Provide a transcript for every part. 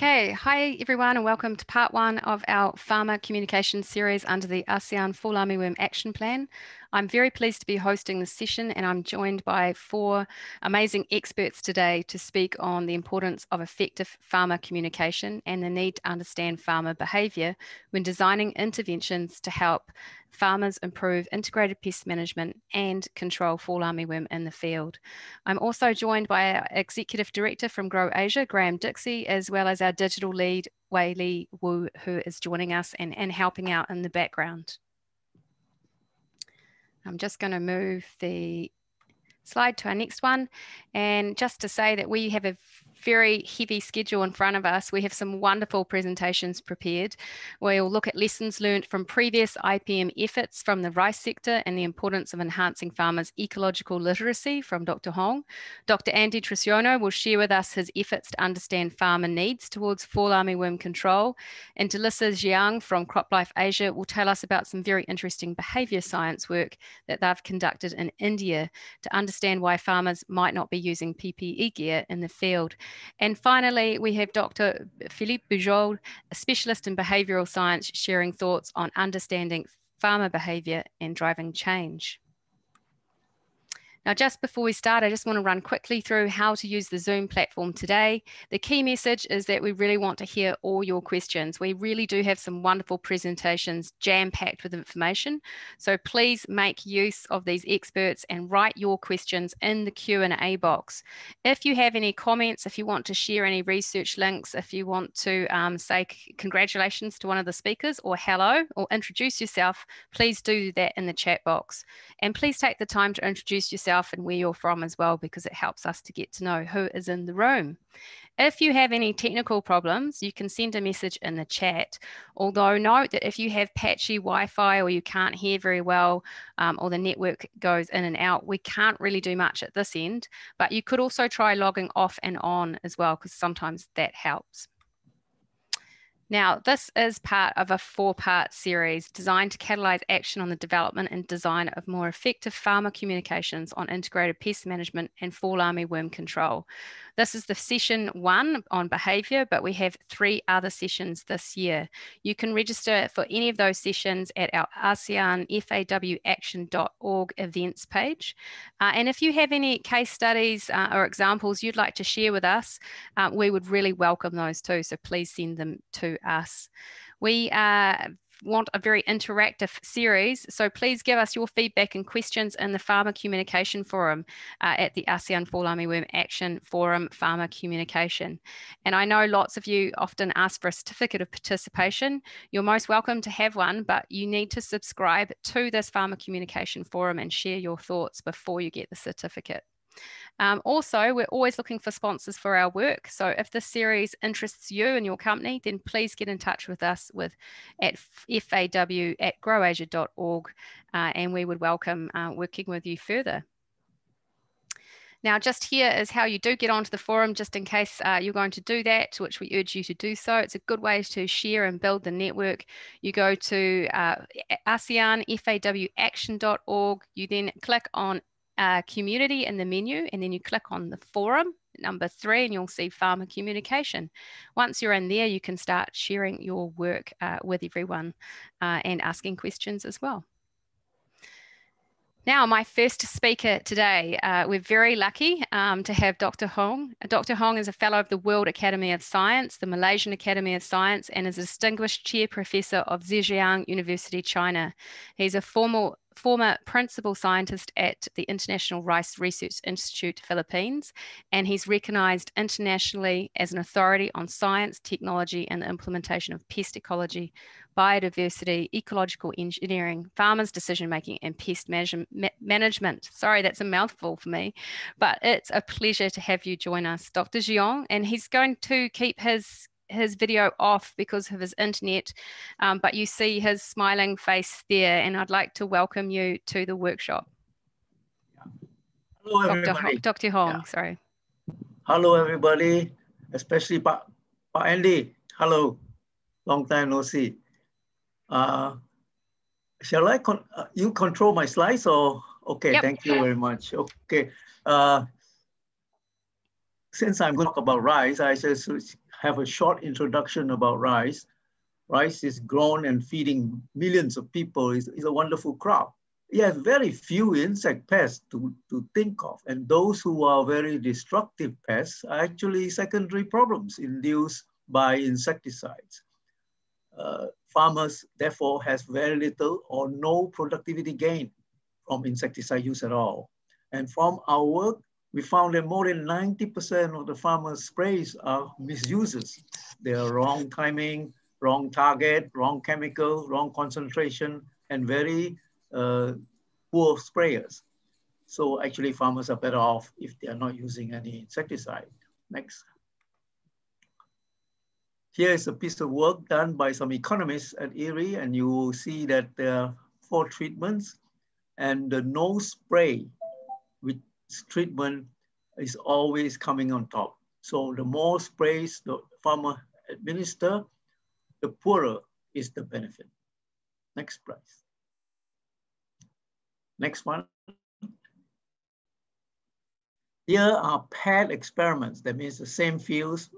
Okay, hi everyone, and welcome to part one of our Farmer Communication series under the ASEAN Fall Armyworm Action Plan. I'm very pleased to be hosting this session, and I'm joined by four amazing experts today to speak on the importance of effective farmer communication and the need to understand farmer behaviour when designing interventions to help farmers improve integrated pest management and control fall armyworm in the field. I'm also joined by our Executive Director from Grow Asia, Graham Dixie, as well as our digital lead, Wei Li Wu, who is joining us and, and helping out in the background. I'm just going to move the slide to our next one. And just to say that we have a very heavy schedule in front of us. We have some wonderful presentations prepared. We'll look at lessons learned from previous IPM efforts from the rice sector and the importance of enhancing farmers' ecological literacy from Dr. Heong. Dr. Andi Trisyono will share with us his efforts to understand farmer needs towards fall armyworm control. And Delisa Jiang from CropLife Asia will tell us about some very interesting behaviour science work that they've conducted in India to understand why farmers might not be using PPE gear in the field. And finally, we have Dr. Philippe Bujold, a specialist in behavioural science, sharing thoughts on understanding farmer behaviour and driving change. Now, just before we start, I just want to run quickly through how to use the Zoom platform today. The key message is that we really want to hear all your questions. We really do have some wonderful presentations jam-packed with information. So please make use of these experts and write your questions in the Q&A box. If you have any comments, if you want to share any research links, if you want to um, say congratulations to one of the speakers or hello or introduce yourself, please do that in the chat box. And please take the time to introduce yourself yourself and where you're from as well, because it helps us to get to know who is in the room. If you have any technical problems, you can send a message in the chat. Although note that if you have patchy Wi-Fi or you can't hear very well um, or the network goes in and out, we can't really do much at this end, but you could also try logging off and on as well, because sometimes that helps. Now, this is part of a four part series designed to catalyze action on the development and design of more effective farmer communications on integrated pest management and fall armyworm control. This is the session one on behaviour, but we have three other sessions this year. You can register for any of those sessions at our ASEAN FAWaction.org events page. Uh, and if you have any case studies uh, or examples you'd like to share with us, uh, we would really welcome those too. So please send them to us. We uh, want a very interactive series. So please give us your feedback and questions in the Farmer Communication Forum uh, at the ASEAN Fall Armyworm Action Forum Farmer Communication. And I know lots of you often ask for a certificate of participation. You're most welcome to have one, but you need to subscribe to this Farmer Communication Forum and share your thoughts before you get the certificate. Um, also, we're always looking for sponsors for our work. So if this series interests you and your company, then please get in touch with us with at faw at growasia.org uh, and we would welcome uh, working with you further. Now, just here is how you do get onto the forum, just in case uh, you're going to do that, which we urge you to do so. It's a good way to share and build the network. You go to uh, ASEAN FAWaction.org. You then click on uh, community in the menu, and then you click on the forum, number three, and you'll see farmer communication. Once you're in there, you can start sharing your work uh, with everyone uh, and asking questions as well. Now, my first speaker today, uh, we're very lucky um, to have Dr. Heong. Dr. Heong is a fellow of the World Academy of Science, the Malaysian Academy of Science, and is a distinguished chair professor of Zhejiang University, China. He's a former former principal scientist at the International Rice Research Institute Philippines, and he's recognized internationally as an authority on science, technology, and the implementation of pest ecology, biodiversity, ecological engineering, farmers' decision making, and pest management. Sorry, that's a mouthful for me, but it's a pleasure to have you join us, Dr. Jiang, and he's going to keep his his video off because of his internet, um, but you see his smiling face there, and I'd like to welcome you to the workshop. Hello, everybody. Dr. Heong, yeah. sorry. Hello, everybody, especially Pa, pa Andi. Hello, long time no see. Uh, shall I, con uh, you control my slides or? Okay, yep. thank you very much. Okay. Uh, since I'm going to talk about rice, I just have a short introduction about rice. Rice is grown and feeding millions of people. It's, it's a wonderful crop. It has very few insect pests to, to think of. And those who are very destructive pests are actually secondary problems induced by insecticides. Uh, farmers therefore has very little or no productivity gain from insecticide use at all. And from our work, we found that more than 90% of the farmers' sprays are misuses. They are wrong timing, wrong target, wrong chemical, wrong concentration, and very uh, poor sprayers. So actually farmers are better off if they are not using any insecticide. Next. Here is a piece of work done by some economists at IRRI, and you will see that there are four treatments, and the no spray treatment is always coming on top. So the more sprays the farmer administer, the poorer is the benefit. Next price. Next one. Here are paired experiments. That means the same fields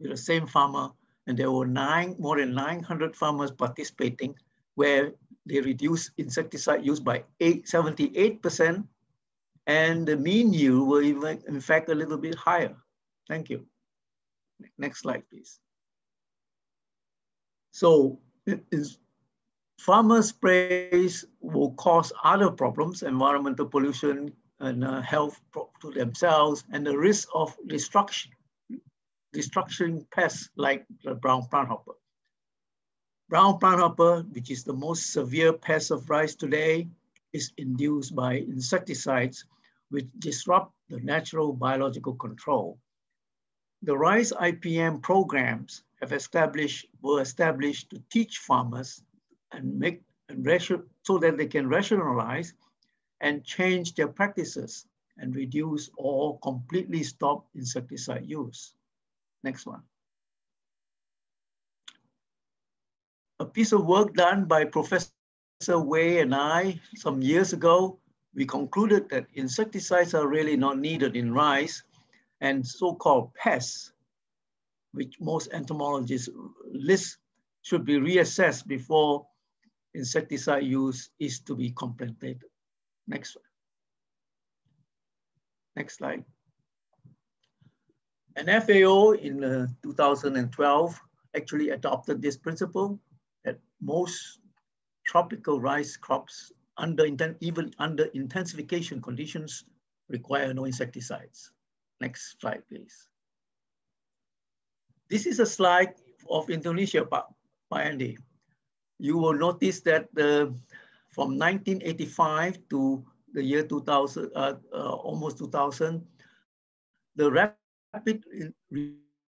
the same farmer and there were nine, more than 900 farmers participating where they reduced insecticide use by eight, 78%, and the mean yield were even, in fact, a little bit higher. Thank you. Next slide, please. So farmer sprays will cause other problems, environmental pollution and uh, health to themselves, and the risk of destruction destruction pests like the brown planthopper. Brown planthopper, which is the most severe pest of rice today, is induced by insecticides which disrupt the natural biological control. The rice IPM programs have established, were established to teach farmers and make and so that they can rationalize and change their practices and reduce or completely stop insecticide use. Next one. A piece of work done by Professor Wei and I some years ago, we concluded that insecticides are really not needed in rice and so-called pests, which most entomologists list, should be reassessed before insecticide use is to be contemplated. Next one. Next slide. And FAO in uh, 2012 actually adopted this principle that most tropical rice crops under even under intensification conditions require no insecticides. Next slide, please. This is a slide of Indonesia, Pak, Andi. You will notice that the, from 1985 to the year 2000, uh, uh, almost 2000, the rapid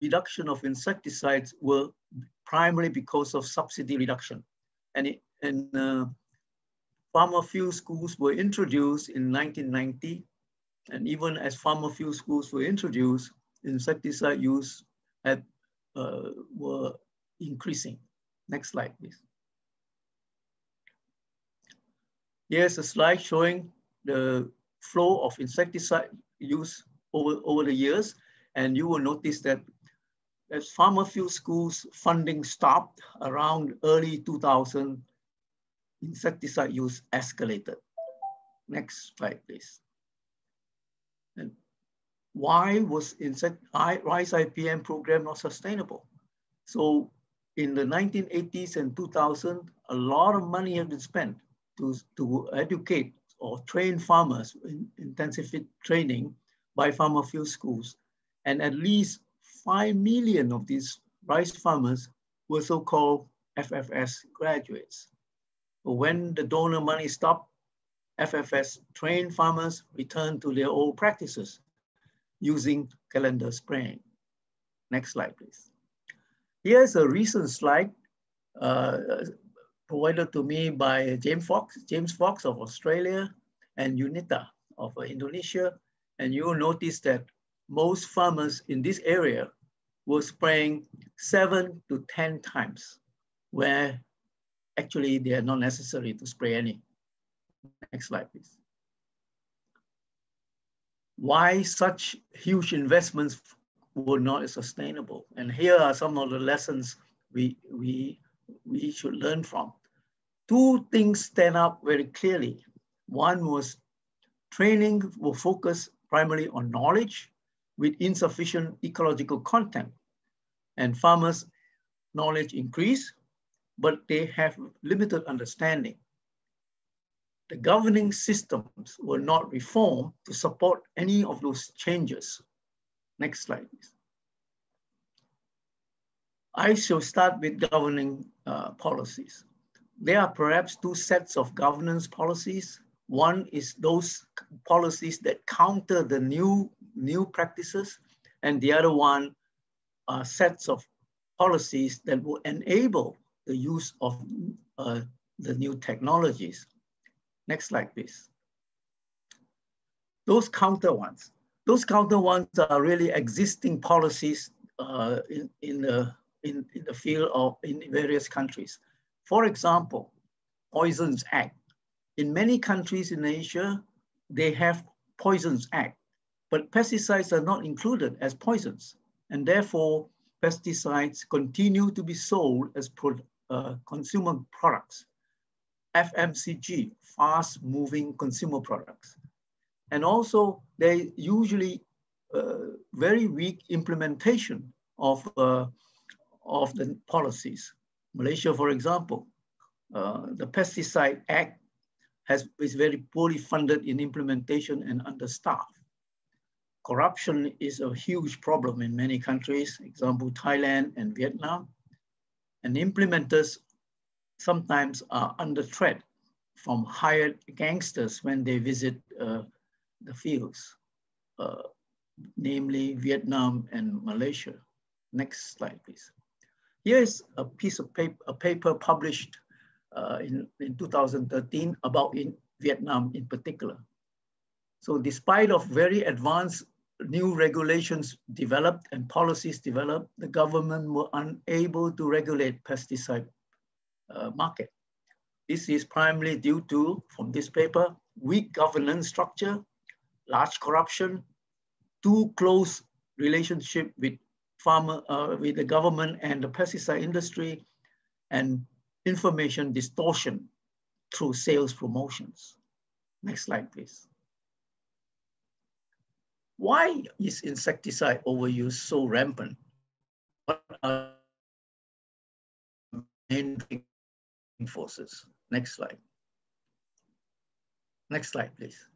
reduction of insecticides were primarily because of subsidy reduction. And, it, and uh, farmer field schools were introduced in 1990. And even as farmer field schools were introduced, insecticide use had, uh, were increasing. Next slide, please. Here's a slide showing the flow of insecticide use over, over the years. And you will notice that as farmer field schools funding stopped around early 2000, insecticide use escalated. Next slide, please. And why was insect rice IPM program not sustainable? So in the 1980s and 2000, a lot of money had been spent to, to educate or train farmers in intensive training by farmer field schools and at least 5 million of these rice farmers were so-called FFS graduates. When the donor money stopped, FFS trained farmers returned to their old practices using calendar spraying. Next slide, please. Here's a recent slide uh, provided to me by James Fox, James Fox of Australia and UNITA of Indonesia. And you'll notice that most farmers in this area were spraying seven to 10 times, where actually they are not necessary to spray any. Next slide, please. Why such huge investments were not sustainable. And here are some of the lessons we, we, we should learn from. Two things stand out very clearly. One was training will focus primarily on knowledge with insufficient ecological content. And farmers' knowledge increase, but they have limited understanding. The governing systems were not reformed to support any of those changes. Next slide, please. I shall start with governing uh, policies. There are perhaps two sets of governance policies. One is those policies that counter the new, new practices, and the other one are sets of policies that will enable the use of uh, the new technologies. Next slide, please. Those counter ones. Those counter ones are really existing policies uh, in, in, the, in, in the field of in various countries. For example, Poisons Act. In many countries in Asia, they have Poisons Act, but pesticides are not included as poisons. And therefore, pesticides continue to be sold as pro, uh, consumer products. FMCG, fast moving consumer products. And also they usually uh, very weak implementation of, uh, of the policies. Malaysia, for example, uh, the Pesticide Act has, is very poorly funded in implementation and understaffed. Corruption is a huge problem in many countries, example, Thailand and Vietnam. And implementers sometimes are under threat from hired gangsters when they visit uh, the fields, uh, namely Vietnam and Malaysia. Next slide, please. Here is a piece of paper, a paper published uh, in, in 2013 about in Vietnam in particular. So despite of very advanced new regulations developed and policies developed, the government were unable to regulate pesticide uh, market. This is primarily due to, from this paper, weak governance structure, large corruption, too close relationship with farmer, uh, with the government and the pesticide industry, and information distortion through sales promotions. Next slide, please. Why is insecticide overuse so rampant? What are the main forces? Next slide. Next slide, please.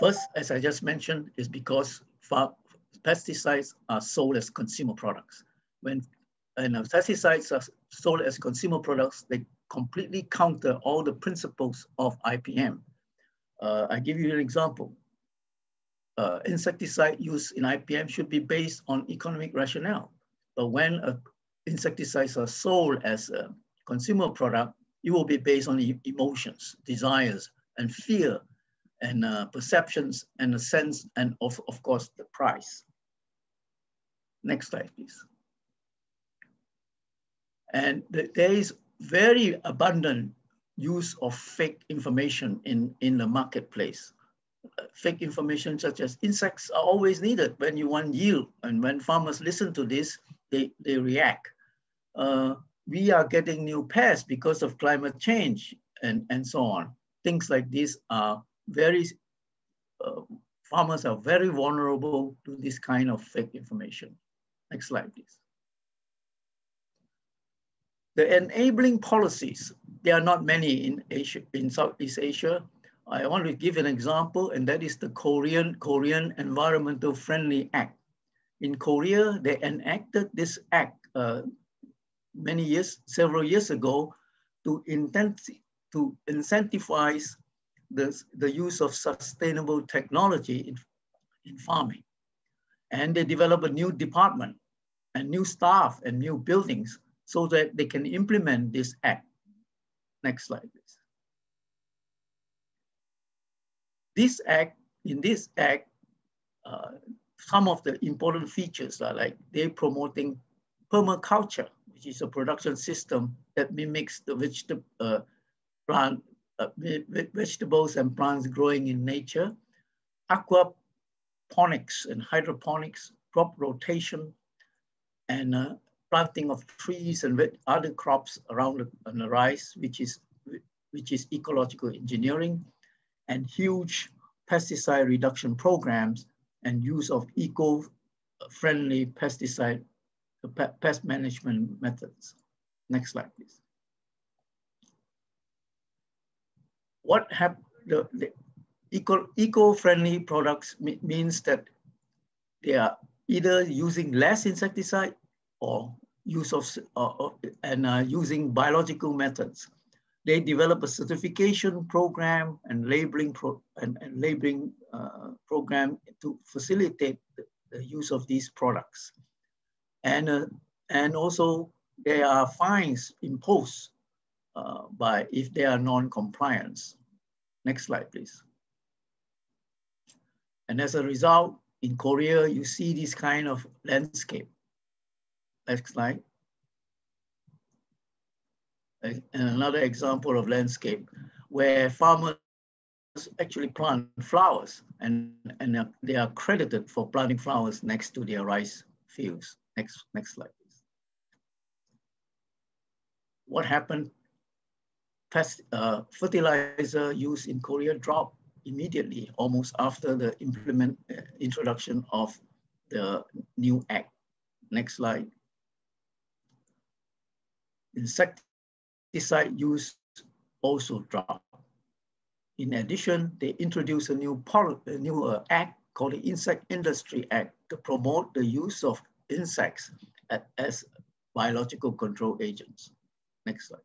First, as I just mentioned, is because pesticides are sold as consumer products. When and pesticides are sold as consumer products, they completely counter all the principles of IPM. Uh, I give you an example uh, insecticide use in IPM should be based on economic rationale. But when uh, insecticides are sold as a consumer product, it will be based on emotions, desires, and fear, and uh, perceptions, and a sense, and of, of course, the price. Next slide, please. And th there is very abundant use of fake information in, in the marketplace fake information such as insects are always needed when you want yield. And when farmers listen to this, they, they react. Uh, we are getting new pests because of climate change and, and so on. Things like this are very, uh, farmers are very vulnerable to this kind of fake information. Next slide, please. The enabling policies, there are not many in Asia, in Southeast Asia, I want to give an example, and that is the Korean, Korean Environmental Friendly Act. In Korea, they enacted this act uh, many years, several years ago, to, to incentivize the, the use of sustainable technology in, in farming. And they develop a new department and new staff and new buildings so that they can implement this act. Next slide, please. This act, in this act, uh, some of the important features are like they're promoting permaculture, which is a production system that mimics the vegetable, uh, plant, uh, vegetables and plants growing in nature, aquaponics and hydroponics, crop rotation, and uh, planting of trees and other crops around the, the rice, which is, which is ecological engineering, and huge pesticide reduction programs and use of eco-friendly pesticide pest management methods. Next slide, please. What have the, the eco, eco-friendly products means that they are either using less insecticide or use of uh, and uh, using biological methods. They develop a certification program and labeling pro and, and labeling uh, program to facilitate the, the, use of these products. And, uh, and also there are fines imposed uh, by if they are non-compliance. Next slide, please. And as a result, in Korea, you see this kind of landscape. Next slide. And another example of landscape where farmers actually plant flowers and, and they are credited for planting flowers next to their rice fields. Next, next slide, please. What happened? Pest, uh, fertilizer use in Korea dropped immediately, almost after the implement uh, introduction of the new act. Next slide. Insecticide use also dropped. In addition, they introduced a new, a new uh, act called the Insect Industry Act to promote the use of insects as biological control agents. Next slide.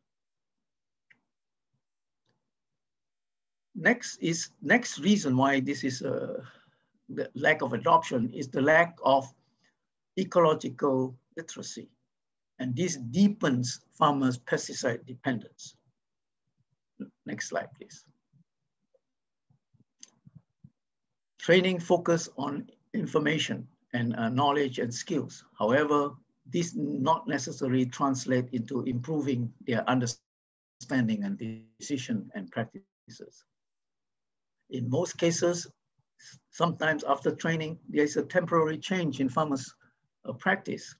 Next is next reason why this is a uh, the lack of adoption is the lack of ecological literacy. And this deepens farmers' pesticide dependence. Next slide, please. Training focus on information and uh, knowledge and skills. However, this not necessarily translate into improving their understanding and decision and practices. In most cases, sometimes after training, there is a temporary change in farmers' uh, practice,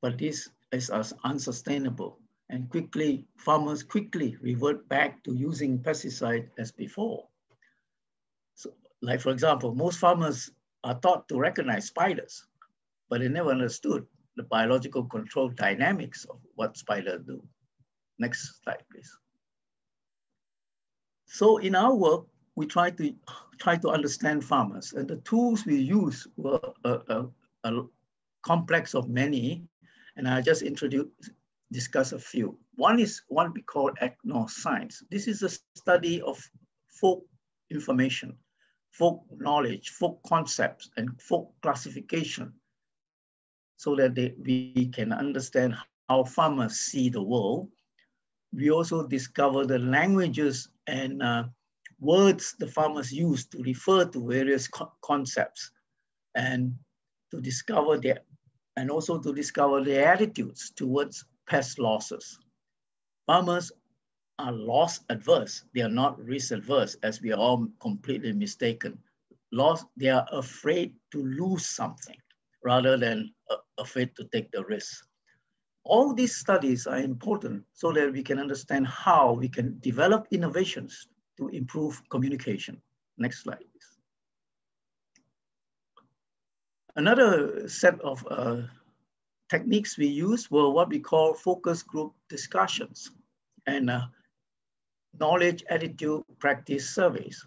but this is as unsustainable and quickly, farmers quickly revert back to using pesticide as before. So, like for example, most farmers are taught to recognize spiders, but they never understood the biological control dynamics of what spiders do. Next slide, please. So in our work, we try to try to understand farmers, and the tools we use were a, a, a complex of many, and I just introduce discuss a few. One is one we call ethnoscience. This is a study of folk information, folk knowledge, folk concepts, and folk classification, so that they, we can understand how farmers see the world. We also discover the languages and uh, words the farmers use to refer to various co concepts and to discover their, and also to discover their attitudes towards pest losses. Farmers are loss adverse. They are not risk adverse as we are all completely mistaken. Loss, they are afraid to lose something rather than uh, afraid to take the risk. All these studies are important so that we can understand how we can develop innovations to improve communication. Next slide, please. Another set of uh, techniques we used were what we call focus group discussions and uh, knowledge attitude practice surveys.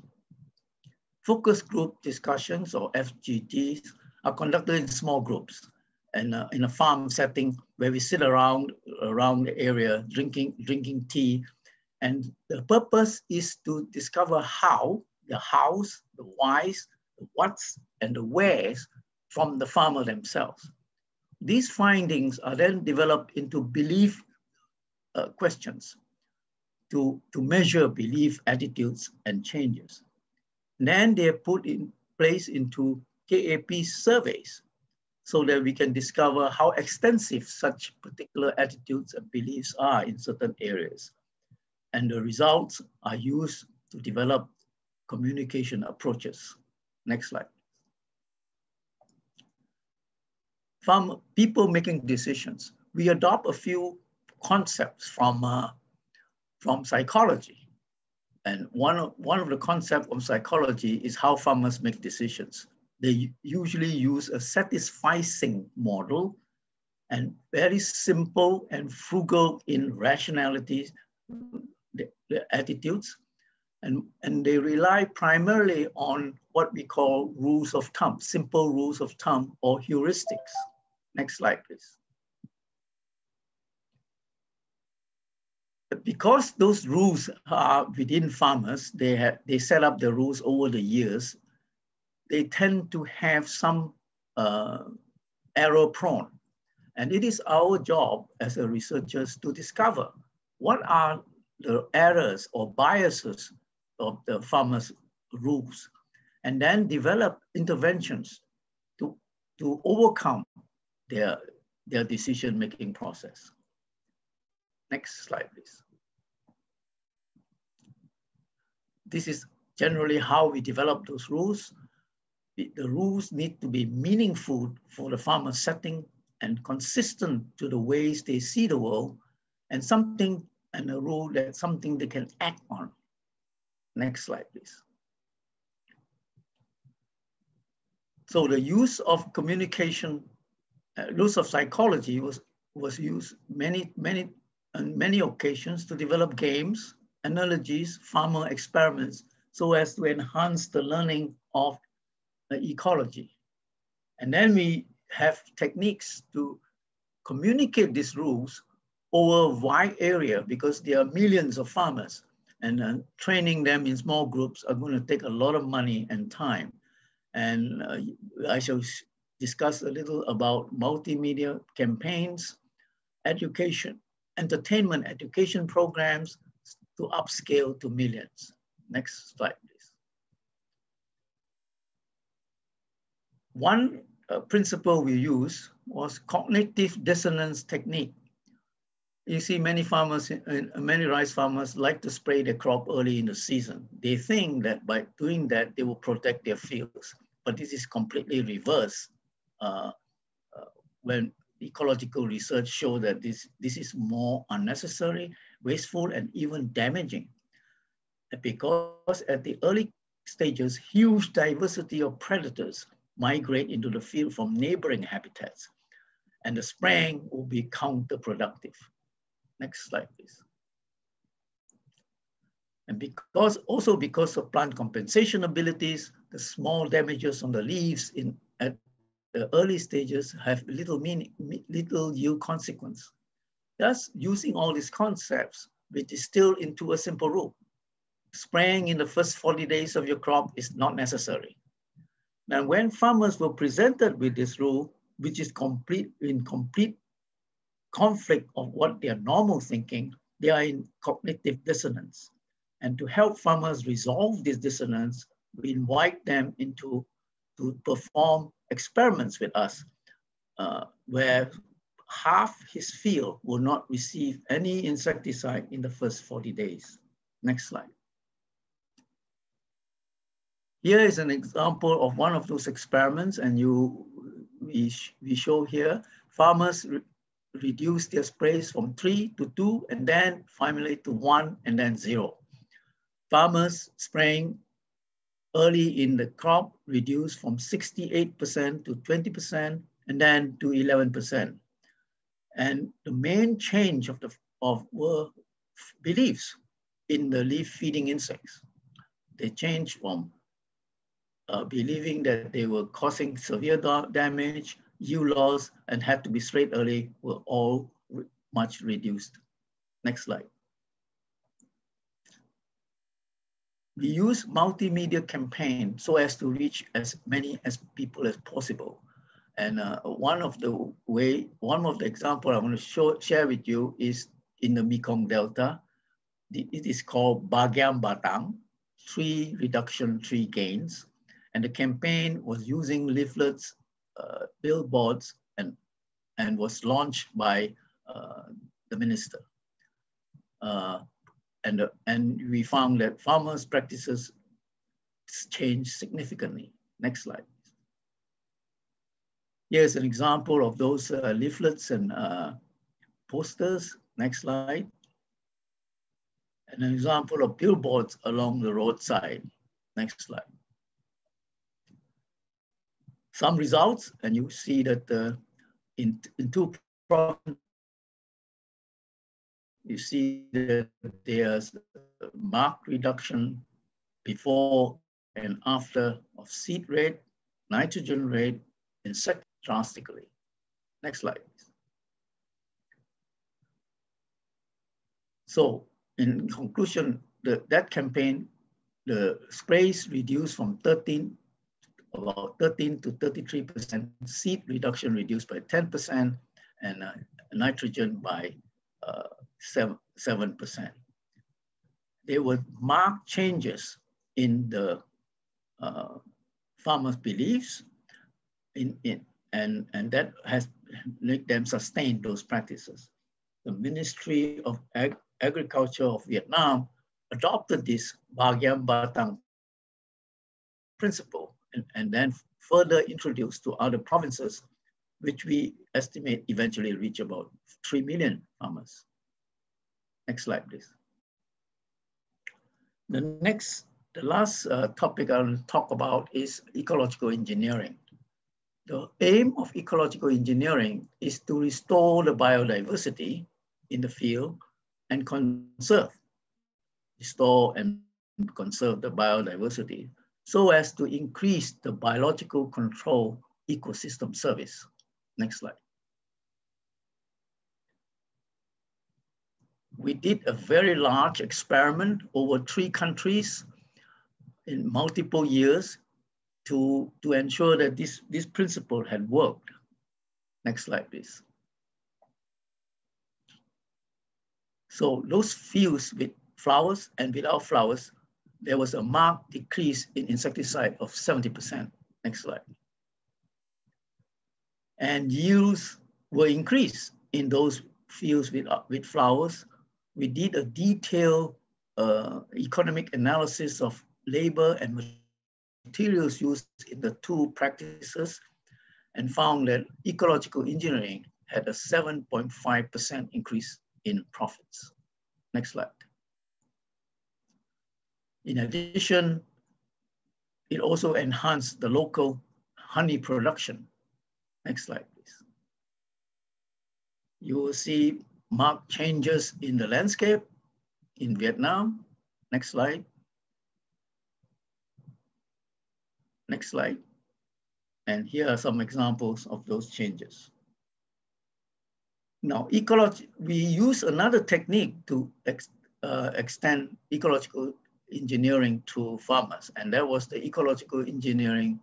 Focus group discussions or FGDs are conducted in small groups and uh, in a farm setting where we sit around around the area drinking drinking tea and the purpose is to discover how the hows, the whys, the whats, and the wheres from the farmer themselves. These findings are then developed into belief uh, questions to, to measure belief attitudes and changes. And then they're put in place into KAP surveys so that we can discover how extensive such particular attitudes and beliefs are in certain areas and the results are used to develop communication approaches. Next slide. From people making decisions, we adopt a few concepts from, uh, from psychology. And one of, one of the concepts of psychology is how farmers make decisions. They usually use a satisficing model and very simple and frugal in rationality, the, the attitudes. And, and they rely primarily on what we call rules of thumb, simple rules of thumb or heuristics. Next slide, please. Because those rules are within farmers, they, have, they set up the rules over the years, they tend to have some uh, error prone. And it is our job as a researchers to discover what are the errors or biases of the farmers' rules, and then develop interventions to, to overcome their, their decision-making process. Next slide, please. This is generally how we develop those rules. The, the rules need to be meaningful for the farmer setting and consistent to the ways they see the world and something and a rule that something they can act on. Next slide, please. So the use of communication uh, use of psychology was, was used many, many, on many occasions to develop games, analogies, farmer experiments, so as to enhance the learning of the ecology. And then we have techniques to communicate these rules over a wide area because there are millions of farmers and uh, training them in small groups are going to take a lot of money and time. And uh, I shall discuss a little about multimedia campaigns, education, entertainment education programs to upscale to millions. Next slide, please. One uh, principle we use was cognitive dissonance technique. You see many farmers, uh, many rice farmers like to spray their crop early in the season. They think that by doing that, they will protect their fields. But this is completely reverse uh, Uh, uh, when ecological research show that this, this is more unnecessary, wasteful, and even damaging. Because at the early stages, huge diversity of predators migrate into the field from neighboring habitats, and the spraying will be counterproductive. Next slide, please. And because also because of plant compensation abilities, the small damages on the leaves in the early stages have little meaning, little yield consequence. Thus, using all these concepts, we distill into a simple rule. Spraying in the first 40 days of your crop is not necessary. Now, when farmers were presented with this rule, which is complete in complete conflict of what their normal thinking, they are in cognitive dissonance. And to help farmers resolve this dissonance, we invite them into to perform experiments with us uh, where half his field will not receive any insecticide in the first 40 days. Next slide. Here is an example of one of those experiments and you, we, we show here, farmers re reduce their sprays from three to two and then finally to one and then zero. Farmers spraying early in the crop reduced from 68% to 20% and then to 11%. And the main change of the of were beliefs in the leaf feeding insects. They changed from uh, believing that they were causing severe damage, yield loss, and had to be sprayed early were all much reduced. Next slide. We use multimedia campaign so as to reach as many as people as possible. And uh, one of the way, one of the example I want to show, share with you is in the Mekong Delta. It is called Ba Giam Ba Tang, tree reduction, tree gains. And the campaign was using leaflets, uh, billboards, and, and was launched by uh, the minister. And, uh, and we found that farmers' practices changed significantly. Next slide. Here's an example of those uh, leaflets and uh, posters. Next slide. And an example of billboards along the roadside. Next slide. Some results, and you see that uh, in, in two provinces, you see that there's a marked reduction before and after of seed rate, nitrogen rate, and insect drastically. Next slide. So in conclusion, the, that campaign, the sprays reduced from 13, about 13 to 33%, seed reduction reduced by 10%, and uh, nitrogen by uh, 7, 7%. There were marked changes in the uh, farmers' beliefs in, in, and, and that has made them sustain those practices. The Ministry of Ag Agriculture of Vietnam adopted this Ba Giam Ba Tang principle and, and then further introduced to other provinces, which we estimate eventually reach about 3 million farmers. Next slide, please. The next, the last uh, topic I'll talk about is ecological engineering. The aim of ecological engineering is to restore the biodiversity in the field and conserve, restore and conserve the biodiversity so as to increase the biological control ecosystem service. Next slide. We did a very large experiment over three countries in multiple years to, to ensure that this, this principle had worked. Next slide, please. So those fields with flowers and without flowers, there was a marked decrease in insecticide of 70%. Next slide. And yields were increased in those fields with, with flowers. We did a detailed uh, economic analysis of labor and materials used in the two practices and found that ecological engineering had a 7.5% increase in profits. Next slide. In addition, it also enhanced the local honey production. Next slide, please. You will see marked changes in the landscape in Vietnam. Next slide. Next slide. And here are some examples of those changes. Now, ecology, we use another technique to ex, uh, extend ecological engineering to farmers, and that was the ecological engineering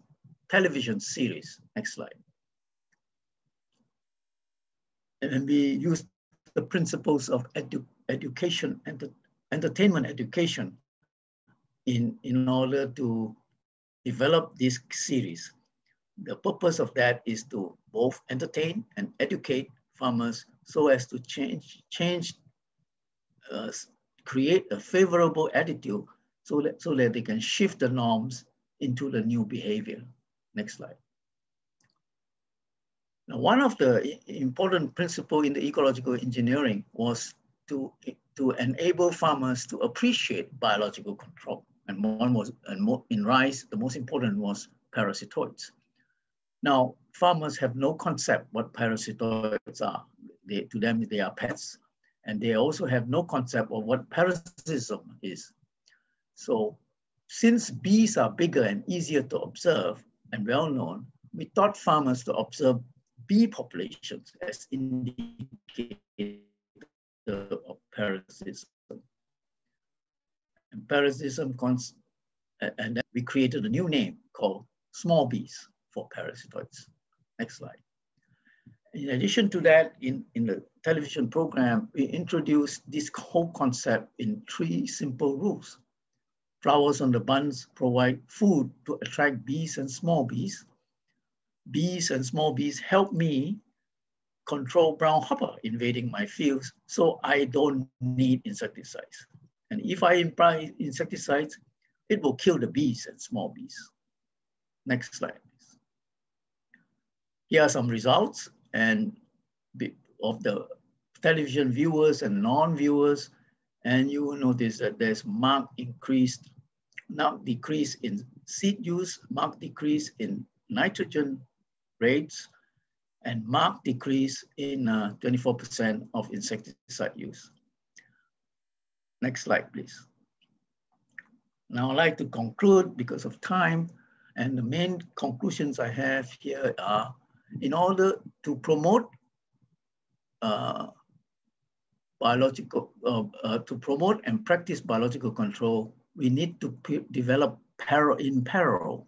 television series. Next slide. And we use the principles of edu education and entertainment education in, in order to develop this series. The purpose of that is to both entertain and educate farmers so as to change, change uh, create a favorable attitude so that, so that they can shift the norms into the new behavior. Next slide. Now, one of the important principles in the ecological engineering was to, to enable farmers to appreciate biological control and one was and more, in rice, the most important was parasitoids. Now, farmers have no concept what parasitoids are. They, to them, they are pests. And they also have no concept of what parasitism is. So since bees are bigger and easier to observe and well known, we taught farmers to observe bee populations as indicator of parasitism and parasitism, and then we created a new name called small bees for parasitoids. Next slide. In addition to that, in, in the television program, we introduced this whole concept in three simple rules. Flowers on the bunds provide food to attract bees and small bees. Bees and small bees help me control brown hopper invading my fields, so I don't need insecticides. And if I apply insecticides, it will kill the bees and small bees. Next slide, please. here are some results and of the television viewers and non-viewers, and you will notice that there's marked increased, marked decrease in seed use, marked decrease in nitrogen rates, and marked decrease in 24% uh, of insecticide use. Next slide, please. Now I'd like to conclude because of time, and the main conclusions I have here are, in order to promote uh, biological, uh, uh, to promote and practice biological control, we need to develop par in parallel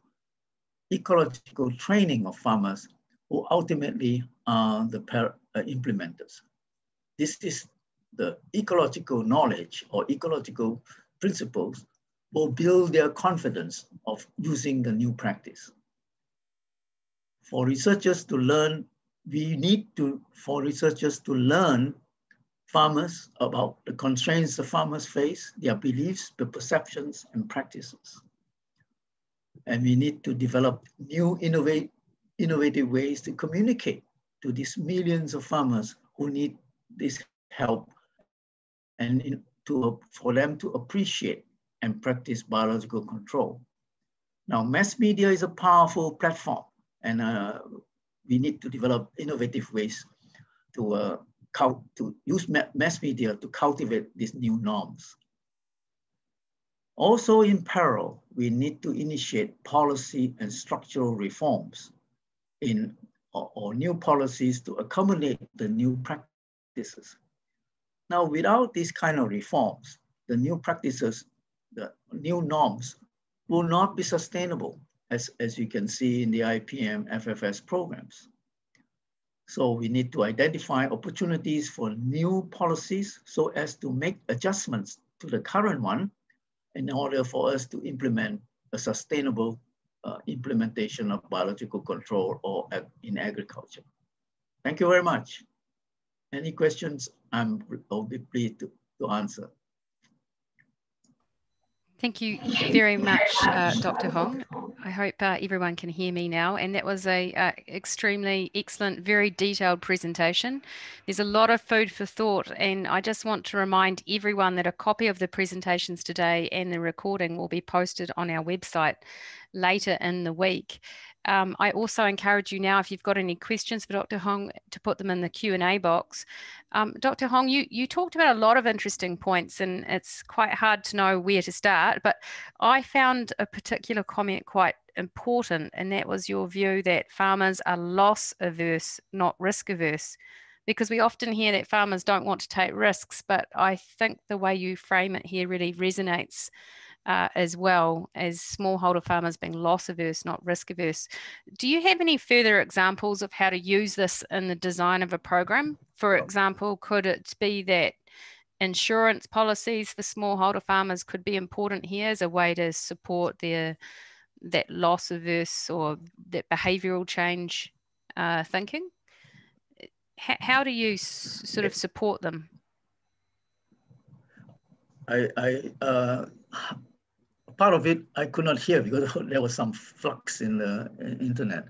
ecological training of farmers who ultimately are the uh, implementers. This is the ecological knowledge or ecological principles will build their confidence of using the new practice. For researchers to learn, we need to, for researchers to learn farmers about the constraints the farmers face, their beliefs, the perceptions and practices. And we need to develop new innovate, innovative ways to communicate to these millions of farmers who need this help and in, to, for them to appreciate and practice biological control. Now, mass media is a powerful platform and uh, we need to develop innovative ways to, uh, to use mass media to cultivate these new norms. Also in parallel, we need to initiate policy and structural reforms in or, or new policies to accommodate the new practices. Now, without these kind of reforms, the new practices, the new norms will not be sustainable, as, as you can see in the IPM FFS programs. So we need to identify opportunities for new policies so as to make adjustments to the current one in order for us to implement a sustainable uh, implementation of biological control or ag in agriculture. Thank you very much. Any questions, I'm, I'll be pleased to, to answer. Thank you very much, uh, Dr. Heong. I hope uh, everyone can hear me now. And that was a uh, extremely excellent, very detailed presentation. There's a lot of food for thought, and I just want to remind everyone that a copy of the presentations today and the recording will be posted on our website later in the week. Um, I also encourage you now, if you've got any questions for Dr. Heong, to put them in the Q&A box. Um, Dr. Heong, you, you talked about a lot of interesting points and it's quite hard to know where to start, but I found a particular comment quite important and that was your view that farmers are loss averse, not risk averse. Because we often hear that farmers don't want to take risks, but I think the way you frame it here really resonates uh, as well as smallholder farmers being loss averse, not risk averse. Do you have any further examples of how to use this in the design of a program? For example, could it be that insurance policies for smallholder farmers could be important here as a way to support their that loss averse or that behavioural change uh, thinking? H how do you sort of support them? I, I uh, part of it I could not hear because there was some flux in the internet.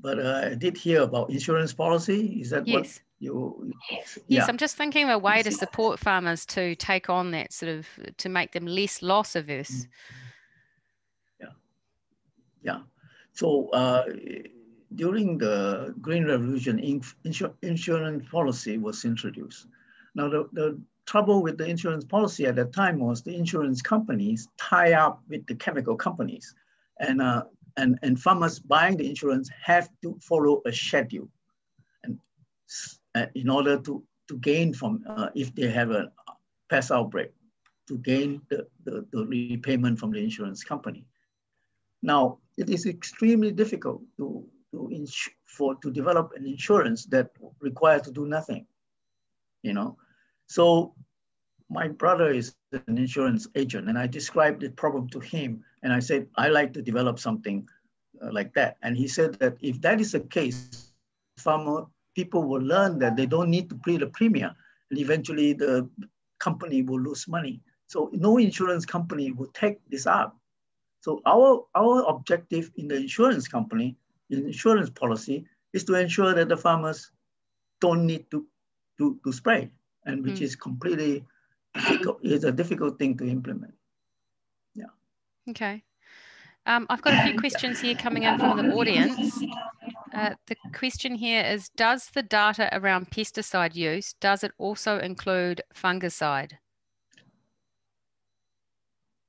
But uh, I did hear about insurance policy. Is that yes. what you? Yes, yeah. I'm just thinking of a way to support farmers to take on that sort of to make them less loss averse. Mm. Yeah, yeah. So uh, during the Green Revolution, insur insurance policy was introduced. Now the, the trouble with the insurance policy at that time was the insurance companies tie up with the chemical companies and, uh, and, and farmers buying the insurance have to follow a schedule and uh, in order to, to gain from, uh, if they have a pest outbreak, to gain the, the, the repayment from the insurance company. Now, it is extremely difficult to, to, for, to develop an insurance that requires to do nothing, you know, so my brother is an insurance agent and I described the problem to him and I said, I like to develop something uh, like that. And he said that if that is the case, farmer people will learn that they don't need to pay the premium and eventually the company will lose money. So no insurance company will take this up. So our, our objective in the insurance company, in insurance policy, is to ensure that the farmers don't need to, to, to spray, and which mm. is completely difficult, is a difficult thing to implement. Yeah. Okay. Um, I've got a few questions here coming in from the audience. Uh, the question here is, does the data around pesticide use, does it also include fungicide?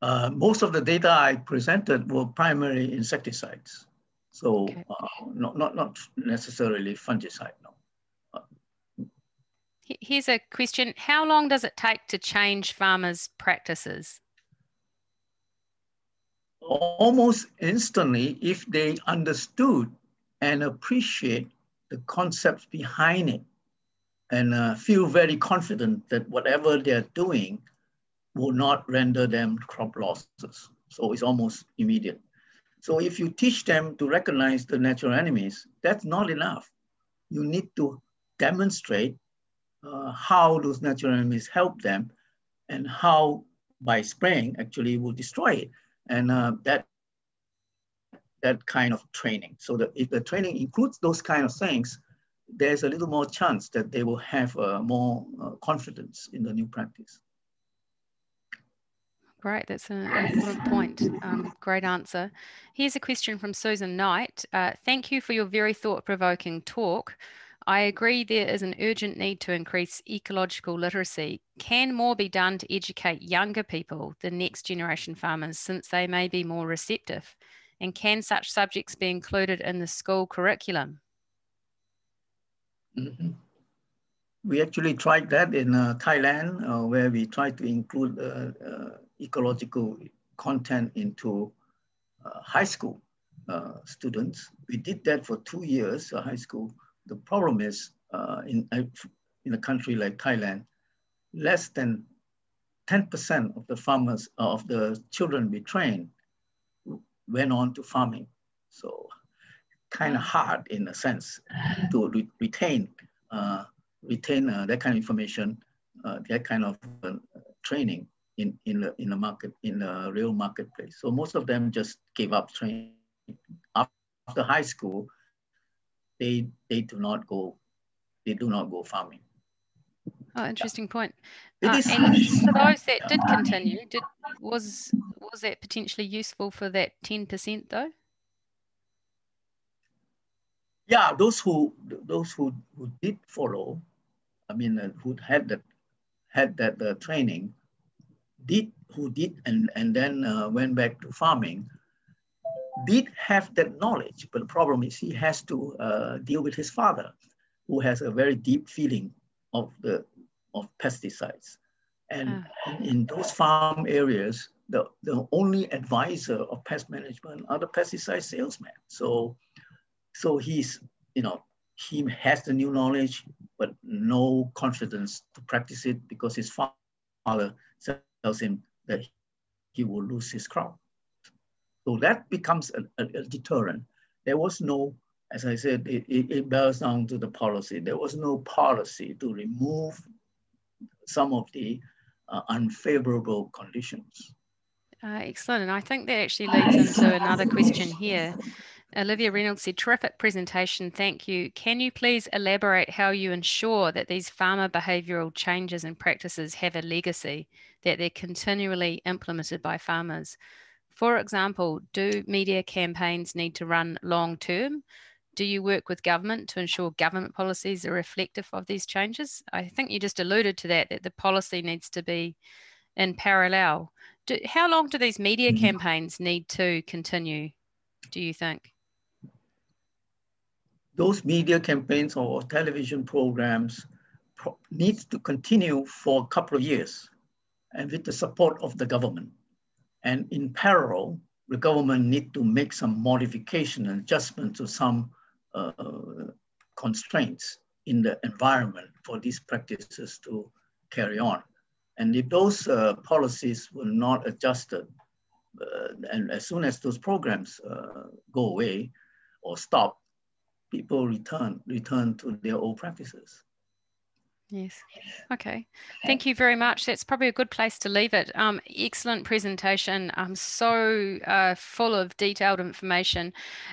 Uh, most of the data I presented were primary insecticides. So okay. uh, not, not, not necessarily fungicide, no. Here's a question. How long does it take to change farmers' practices? Almost instantly, if they understood and appreciate the concepts behind it and uh, feel very confident that whatever they're doing will not render them crop losses. So it's almost immediate. So if you teach them to recognize the natural enemies, that's not enough. You need to demonstrate uh, how those natural enemies help them and how by spraying actually will destroy it. And uh, that that kind of training. So that if the training includes those kind of things, there's a little more chance that they will have uh, more uh, confidence in the new practice. Great, that's an important point. Um, great answer. Here's a question from Susan Knight. Uh, thank you for your very thought-provoking talk. I agree there is an urgent need to increase ecological literacy. Can more be done to educate younger people, the next generation farmers, since they may be more receptive? And can such subjects be included in the school curriculum? Mm -hmm. We actually tried that in uh, Thailand, uh, where we tried to include uh, uh ecological content into uh, high school uh, students. We did that for two years, high school. The problem is in, in a country like Thailand, less than 10% of the farmers, of the children we trained went on to farming. So kind of hard in a sense to re retain uh, retain uh, that kind of information, uh, that kind of uh, training in in the in the market in the real marketplace. So most of them just gave up training after high school. They they do not go they do not go farming. Oh, interesting point. Uh, and for those that did continue, did was was that potentially useful for that ten percent though? Yeah, those who those who, who did follow, I mean, uh, who had that had that uh, training, did who did and and then uh, went back to farming, did have that knowledge. But the problem is he has to uh, deal with his father, who has a very deep feeling of the of pesticides. And uh. in those farm areas, the, the only advisor of pest management are the pesticide salesmen. So, so he's, you know, he has the new knowledge, but no confidence to practice it because his father tells him that he will lose his crop. So that becomes a, a, a deterrent. There was no, as I said, it, it, it boils down to the policy. There was no policy to remove some of the uh, unfavorable conditions. Uh, excellent. And I think that actually leads into another question here. Olivia Reynolds said, terrific presentation, thank you. Can you please elaborate how you ensure that these farmer behavioural changes and practices have a legacy, that they're continually implemented by farmers? For example, do media campaigns need to run long term? do you work with government to ensure government policies are reflective of these changes? I think you just alluded to that, that the policy needs to be in parallel. Do, how long do these media mm-hmm. campaigns need to continue, do you think? Those media campaigns or television programs pro needs to continue for a couple of years and with the support of the government. And in parallel, the government need to make some modification and adjustment to some uh, constraints in the environment for these practices to carry on. And if those uh, policies were not adjusted, uh, and as soon as those programs uh, go away or stop, people return, return to their old practices. Yes. Okay. Thank you very much. That's probably a good place to leave it. Um, excellent presentation. Um, so uh, full of detailed information.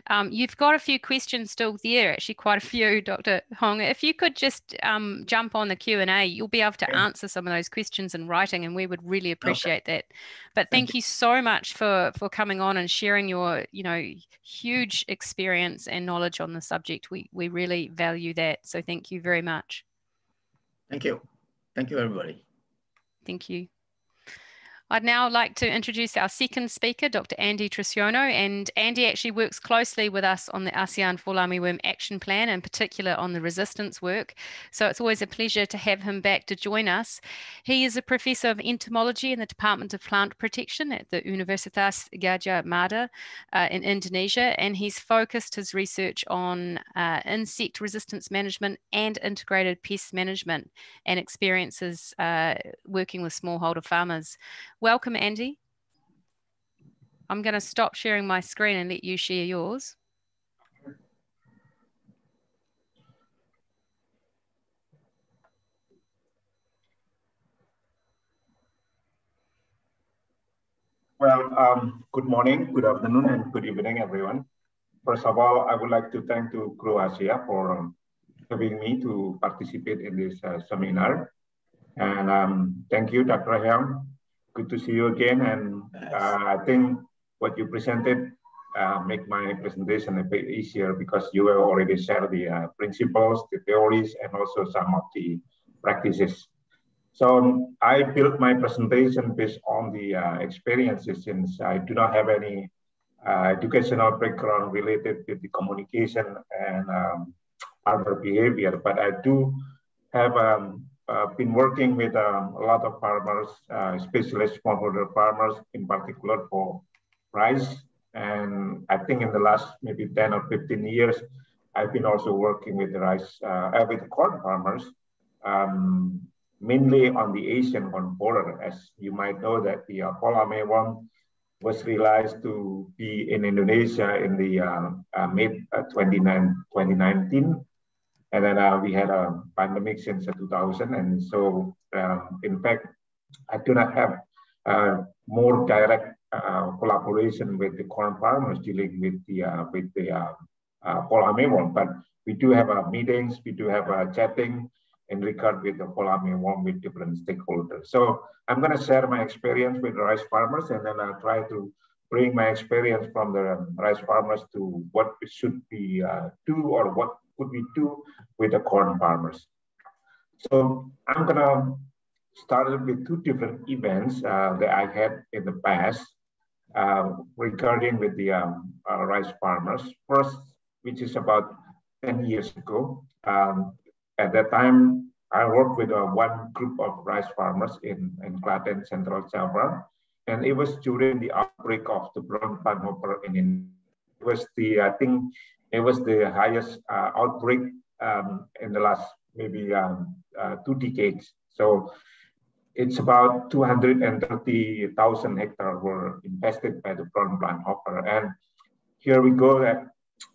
Um, you've got a few questions still there, actually quite a few, Dr. Heong. If you could just um, jump on the Q&A, you'll be able to answer some of those questions in writing and we would really appreciate okay. that. But thank, thank you. you so much for, for coming on and sharing your, you know, huge experience and knowledge on the subject. We, we really value that. So thank you very much. Thank you. Thank you, everybody. Thank you. I'd now like to introduce our second speaker, Dr. Andi Trisyono. And Andi actually works closely with us on the ASEAN Fall Armyworm Action Plan, in particular on the resistance work. So it's always a pleasure to have him back to join us. He is a professor of entomology in the Department of Plant Protection at the Universitas Gadjah Mada uh, in Indonesia. And he's focused his research on uh, insect resistance management and integrated pest management and experiences uh, working with smallholder farmers. Welcome, Andi. I'm going to stop sharing my screen and let you share yours. Well, um, good morning, good afternoon, and good evening, everyone. First of all, I would like to thank to Grow Asia for um, having me to participate in this uh, seminar. And um, thank you, Dr. Heong, good to see you again. And uh, I think what you presented uh, make my presentation a bit easier because you have already shared the uh, principles, the theories, and also some of the practices. So um, I built my presentation based on the uh, experiences since I do not have any uh, educational background related to the communication and um, other behavior, but I do have um, uh, been working with um, a lot of farmers, uh, especially smallholder farmers in particular for rice. And I think in the last maybe 10 or 15 years, I've been also working with the rice, uh, with corn farmers, um, mainly on the Asian one border. As you might know that the uh, one was realized to be in Indonesia in the uh, uh, mid uh, 2019 and then uh, we had a pandemic since 2000. And so, um, in fact, I do not have uh, more direct uh, collaboration with the corn farmers dealing with the uh, with the uh, uh, but we do have meetings, we do have chatting in regard with the armyworm with different stakeholders. So I'm going to share my experience with rice farmers, and then I'll try to bring my experience from the rice farmers to what we should be do or what could we do with the corn farmers? So I'm gonna start with two different events uh, that I had in the past uh, regarding with the um, uh, rice farmers. First, which is about 10 years ago. Um, at that time, I worked with uh, one group of rice farmers in, in Klaten, Central Java. And it was during the outbreak of the brown planthopper in It was the, I think, it was the highest uh, outbreak um, in the last maybe um, uh, two decades. So it's about 230,000 hectares were infested by the brown planthopper. And here we go. That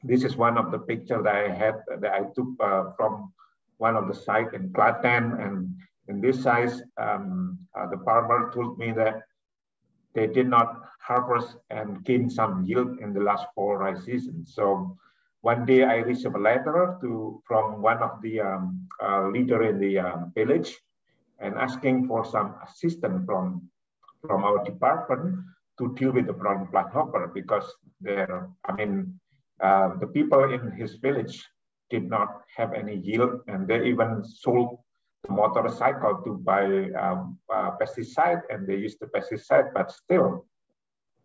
this is one of the pictures that I had that I took uh, from one of the site in Klaten. And in this size, um, uh, the farmer told me that they did not harvest and gain some yield in the last four rice seasons. So one day I received a letter to from one of the um, uh, leader in the um, village and asking for some assistance from from our department to deal with the brown planthopper because there, I mean, uh, the people in his village did not have any yield and they even sold the motorcycle to buy um, uh, pesticide and they used the pesticide, but still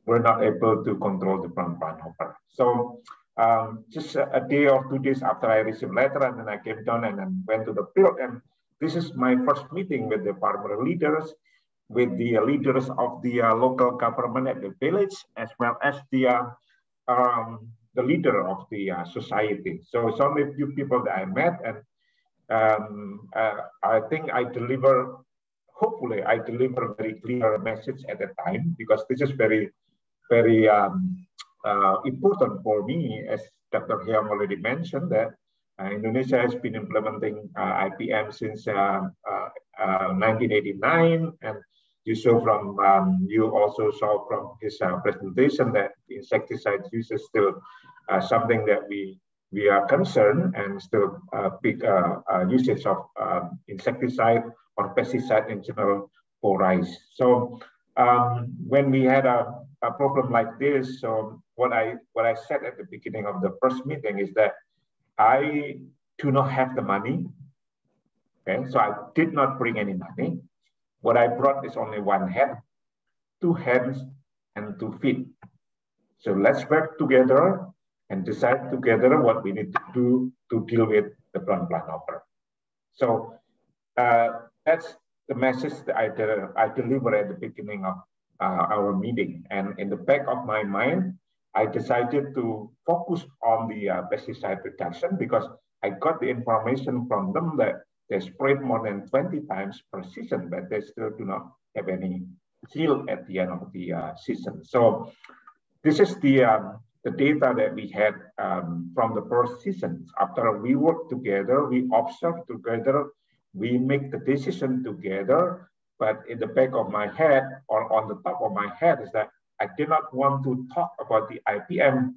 were not able to control the brown planthopper. So um, just a, a, day or two days after I received letter, and then I came down and then went to the field. And this is my first meeting with the farmer leaders, with the leaders of the uh, local government at the village, as well as the uh, um, the leader of the uh, society. So it's only a few people that I met, and um, uh, I think I deliver. Hopefully, I deliver very clear message at the time because this is very, very um, uh, important for me, as Dr. Heong already mentioned, that Uh, Indonesia has been implementing uh, IPM since 1989, and you saw from um, you also saw from his presentation that insecticide use is still something that we we are concerned and still uh, big uh, uh, usage of um, insecticide or pesticide in general for rice. So um, when we had a, a problem like this, so what I what I said at the beginning of the first meeting is that I do not have the money. Okay, so I did not bring any money. What I brought is only one head, two hands, and two feet. So let's work together and decide together what we need to do to deal with the brown planthopper. So uh, that's the message that I, I delivered at the beginning of uh, our meeting. And in the back of my mind, I decided to focus on the uh, pesticide reduction because I got the information from them that they sprayed more than 20 times per season, but they still do not have any yield at the end of the uh, season. So this is the um, the data that we had um, from the first season. After we work together, we observe together, we make the decision together. But in the back of my head or on the top of my head is that I did not want to talk about the IPM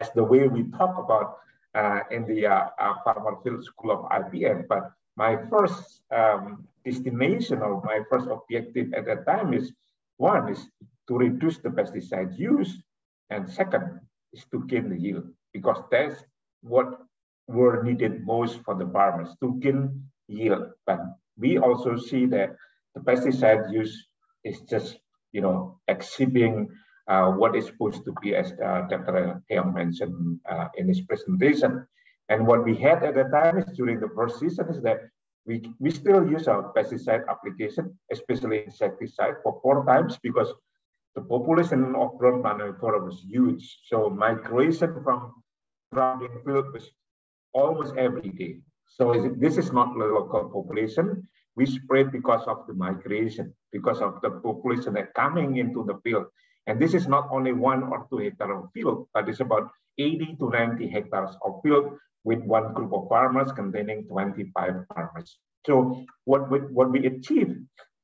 as the way we talk about uh, in the uh, uh, Field School of IPM. But my first um, destination or my first objective at that time is one is to reduce the pesticide use, and second is to gain the yield because that's what were needed most for the farmers to gain yield. But we also see that the pesticide use is just, you know, exceeding uh, what is supposed to be, as uh, Dr. Heong mentioned uh, in his presentation. And what we had at the time is during the first season is that we, we still use our pesticide application, especially insecticide, for four times because the population of brown planthopper was huge. So migration from surrounding field was almost every day. So this is not local population. We spread because of the migration, because of the population that coming into the field. And this is not only one or two hectares of field, but it's about 80 to 90 hectares of field with one group of farmers containing 25 farmers. So what we, what we achieved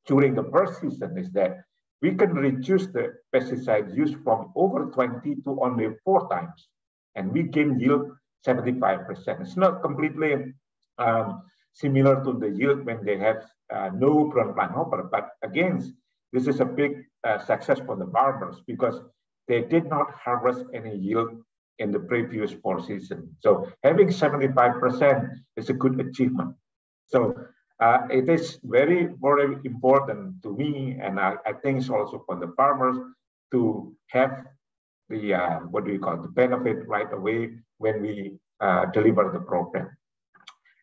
during the first season is that we can reduce the pesticide use from over 20 to only four times, and we can yield 75%. It's not completely um, similar to the yield when they have uh, no brown plant hopper, but again, this is a big uh, success for the farmers because they did not harvest any yield in the previous four seasons. So having 75% is a good achievement. So uh, it is very, very important to me, and I, I think it's also for the farmers to have the, uh, what do you call it, the benefit right away when we uh, deliver the program.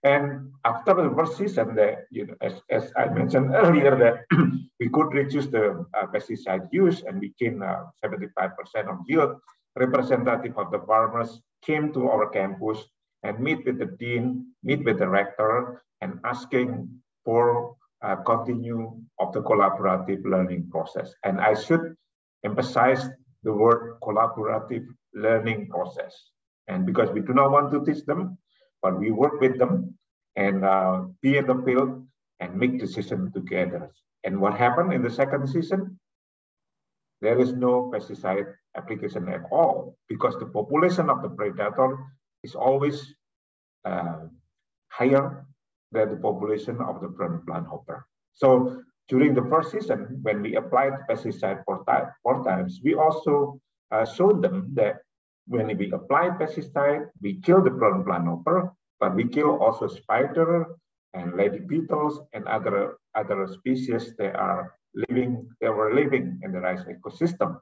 And after the first season, that you know, as, as I mentioned earlier, that we could reduce the uh, pesticide use and gain 75% uh, of yield. Representative of the farmers came to our campus and meet with the dean, meet with the rector, and asking for a continue of the collaborative learning process. And I should emphasize the word collaborative learning process. And because we do not want to teach them, but we work with them and uh, be in the field and make decisions together. And what happened in the second season? There is no pesticide application at all because the population of the predator is always uh, higher than the population of the plant hopper. So during the first season, when we applied pesticide four, four times, we also uh, showed them that when we apply pesticide, we kill the plant hopper, but we kill also spider and lady beetles and other other species that are living that were living in the rice ecosystem.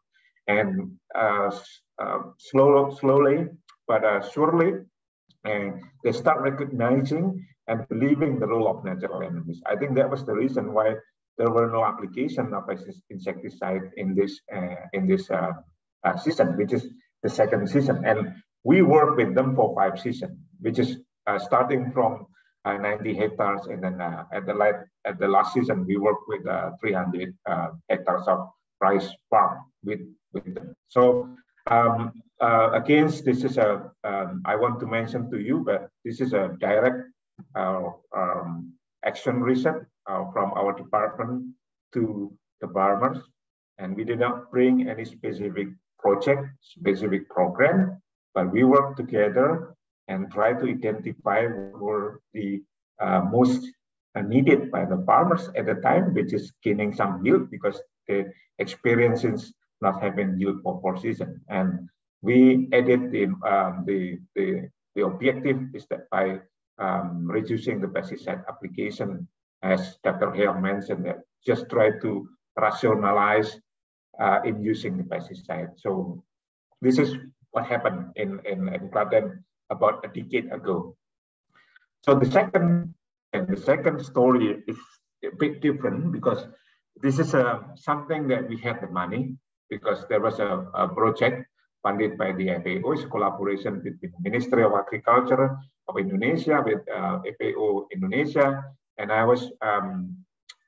And uh, uh, slowly, slowly, but uh, surely, and they start recognizing and believing the role of natural enemies. I think that was the reason why there were no application of insecticide in this uh, in this uh, uh, season, which is the second season. And we work with them for five seasons, which is uh, starting from uh, 90 hectares, and then uh, at the last at the last season we work with 300 hectares of rice farm with with them. So Um, uh, again, this is a, um, I want to mention to you, but this is a direct uh, um, action reset uh, from our department to the farmers. And we did not bring any specific project, specific program, but we work together and try to identify what were the uh, most needed by the farmers at the time, which is gaining some yield because the experiences not having yield for four season. And we added the, um, the, the, the objective is that by um, reducing the pesticide application, as Dr. Hale mentioned, that just try to rationalize uh, in using the pesticide. So this is what happened in, in, in Klaten about a decade ago. So the second and the second story is a bit different because this is a, uh, something that we had the money because there was a, a project funded by the FAO, it's collaboration between the Ministry of Agriculture of Indonesia with uh, FAO Indonesia. And I was um,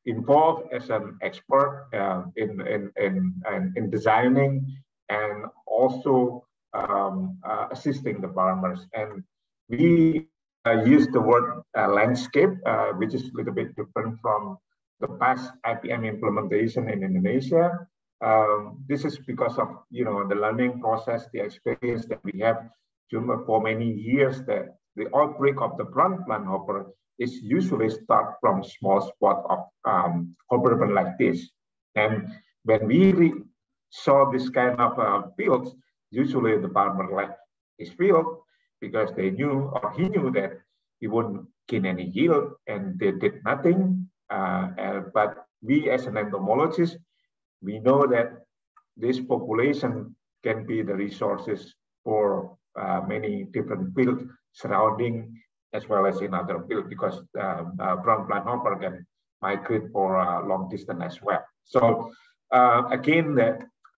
involved as an expert uh, in, in, in, in, designing and also um, uh, assisting the farmers. And we uh, use the word uh, landscape, uh, which is a little bit different from the past IPM implementation in Indonesia. Um, this is because of you know the learning process, the experience that we have for many years that the outbreak of the plant hopper is usually start from small spot of um, like this. And when we saw this kind of uh, fields, usually the farmer left his field because they knew or he knew that he wouldn't gain any yield and they did nothing. Uh, and, but we as an entomologist, we know that this population can be the resources for uh, many different fields surrounding as well as in other fields because uh, uh, brown plant hopper can migrate for a long distance as well. So uh, again,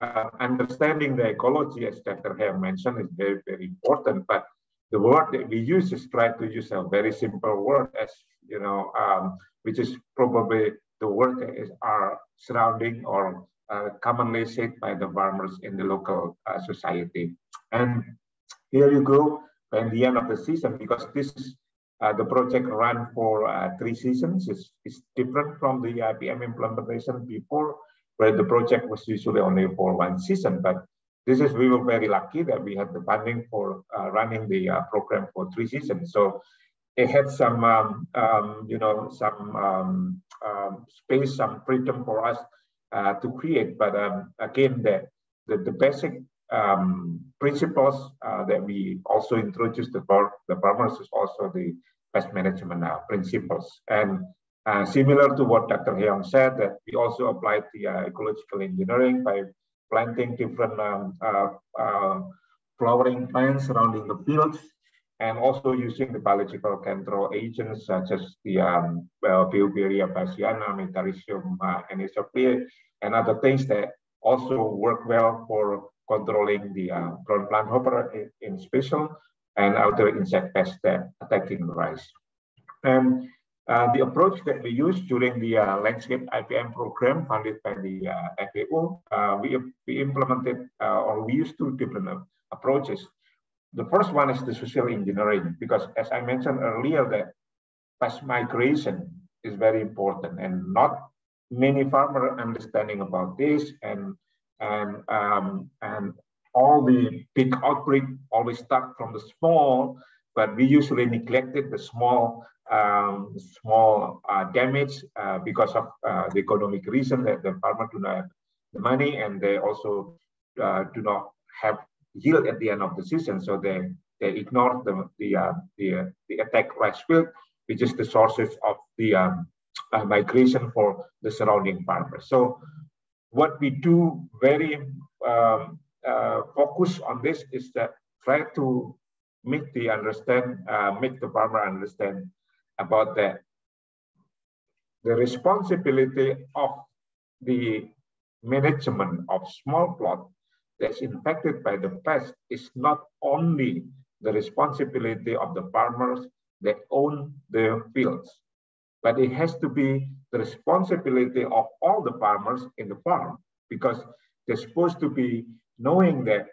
uh, understanding the ecology, as Dr. Hare mentioned, is very, very important. But the word that we use is try to use a very simple word as, you know, um, which is probably the word that is our surrounding or uh, commonly said by the farmers in the local uh, society. And here you go, by the end of the season, because this uh, the project ran for uh, three seasons. is, it's different from the IPM implementation before, where the project was usually only for one season. But this is, we were very lucky that we had the funding for uh, running the uh, program for three seasons. So it had some, um, um, you know, some um, um space, some freedom for us uh, to create. But um, again, the, the, the basic um, principles uh, that we also introduced the, the farmers is also the pest management uh, principles. And uh, similar to what Dr. Heong said, that we also applied the uh, ecological engineering by planting different um, uh, uh, flowering plants surrounding the fields and also using the biological control agents such as the um, well, Beauveria bassiana, Metarhizium uh, and other things that also work well for controlling the uh, brown plant hopper in, in special and other insect pests that attacking rice. And uh, the approach that we used during the uh, landscape IPM program funded by the uh, FAO, uh, we, we implemented uh, or we used two different approaches. The first one is the social engineering, because as I mentioned earlier, that pest migration is very important and not many farmers understanding about this and and um, and all the big outbreak always start from the small, but we usually neglected the small um, small uh, damage uh, because of uh, the economic reason that the farmer do not have the money and they also uh, do not have yield at the end of the season. So they they ignore the the uh, the, uh, the attack rice field, which is the sources of the um, migration for the surrounding farmers. So what we do very um, uh, focus on this is that try to make the understand, uh, make the farmer understand about that. The responsibility of the management of small plot that's infected by the pest is not only the responsibility of the farmers that own their fields, but it has to be the responsibility of all the farmers in the farm because they're supposed to be knowing that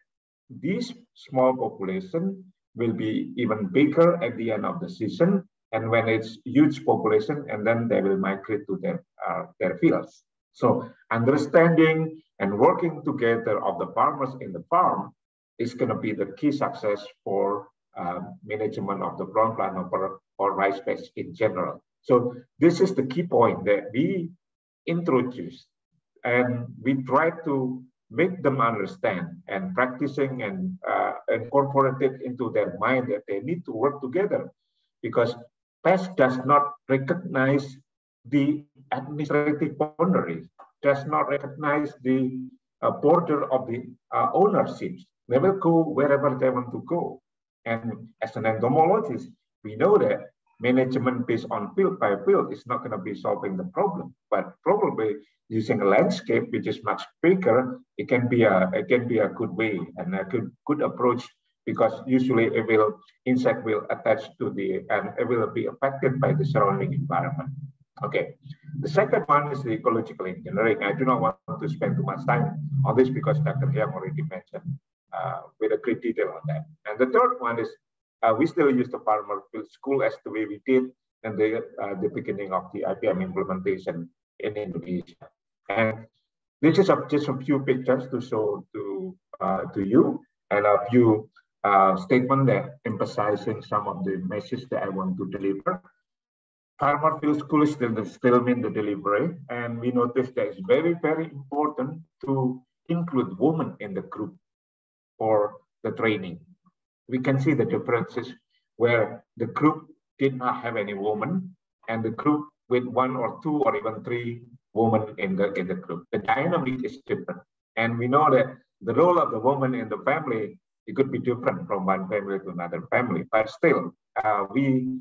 this small population will be even bigger at the end of the season and when it's huge population and then they will migrate to their, uh, their fields. So understanding and working together of the farmers in the farm is going to be the key success for uh, management of the brown plant or, rice beds in general. So this is the key point that we introduced and we try to make them understand and practicing and uh, incorporate it into their mind that they need to work together because PES does not recognize the administrative boundaries, does not recognize the uh, border of the uh, ownerships. They will go wherever they want to go. And as an entomologist, we know that management based on field by field is not going to be solving the problem, but probably using a landscape which is much bigger, it can be a it can be a good way and a good good approach because usually it will insect will attach to the and it will be affected by the surrounding environment. Okay. The second one is the ecological engineering. I do not want to spend too much time on this because Dr. Heong already mentioned uh, with a great detail on that. And the third one is uh, we still use the farmer field school as the way we did in the, uh, the beginning of the IPM implementation in Indonesia. And this is just a few pictures to show to, uh, to you and a few uh, statement that emphasizing some of the message that I want to deliver. Farmer field school is still, still mean the delivery. And we noticed that it's very, very important to include women in the group for the training we can see the differences where the group did not have any woman and the group with one or two or even three women in the in the group. The dynamic is different. And we know that the role of the woman in the family, it could be different from one family to another family, but still uh, we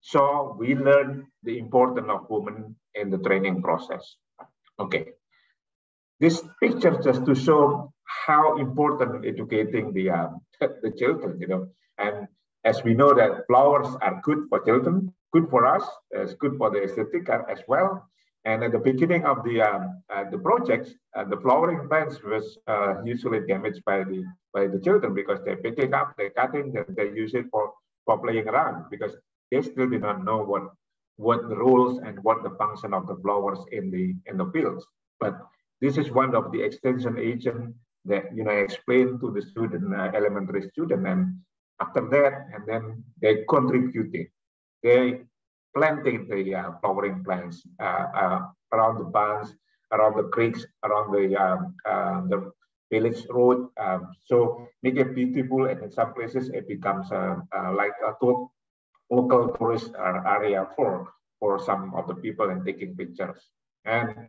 saw, we learned the importance of women in the training process. Okay. This picture just to show how important educating the the children, you know. And as we know that flowers are good for children, good for us, it's good for the aesthetic as well. And at the beginning of the um, uh, the project, uh, the flowering plants was uh, usually damaged by the by the children because they pick it up, they cut it, and they use it for for playing around because they still did not know what what the rules and what the function of the flowers in the in the fields. But this is one of the extension agent that you know explain to the student, uh, elementary student, and after that, and then they contributed. They planted the uh, flowering plants uh, uh, around the ponds, around the creeks, around the um, uh, the village road. Um, so make it beautiful, and in some places it becomes like a local tourist area for for some of the people and taking pictures. And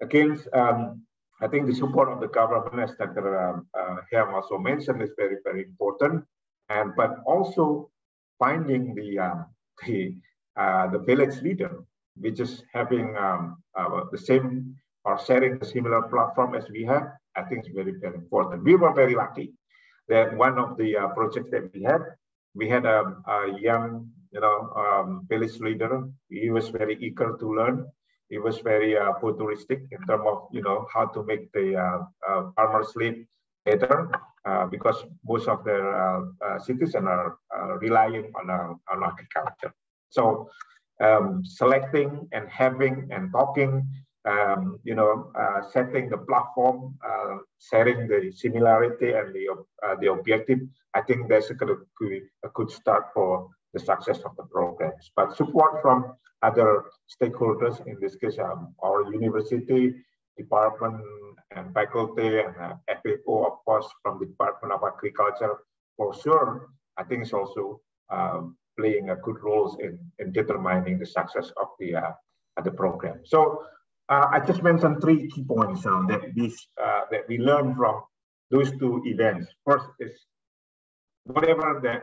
again, um, I think the support of the government, as Dr. Um, uh, also mentioned, is very, very important. And but also finding the uh, the uh, the village leader, which is having um, uh, the same or sharing a similar platform as we have, I think is very, very important. We were very lucky that one of the uh, projects that we had, we had a, a young, you know, um, village leader. He was very eager to learn it was very uh, futuristic in terms of you know how to make the uh, uh, farmers live better uh, because most of their uh, citizens are relying on, on agriculture. So um, selecting and having and talking, um, you know, setting the platform, sharing the similarity and the the objective. I think that's a good, a good start for the success of the programs. But support from other stakeholders, in this case, um, our university, department and faculty and uh, FAO, of course, from the Department of Agriculture, for sure, I think it's also um, playing a good roles in, in determining the success of the, uh, the program. So uh, I just mentioned three key points uh, that, this, uh, that we learned from those two events. First is whatever uh,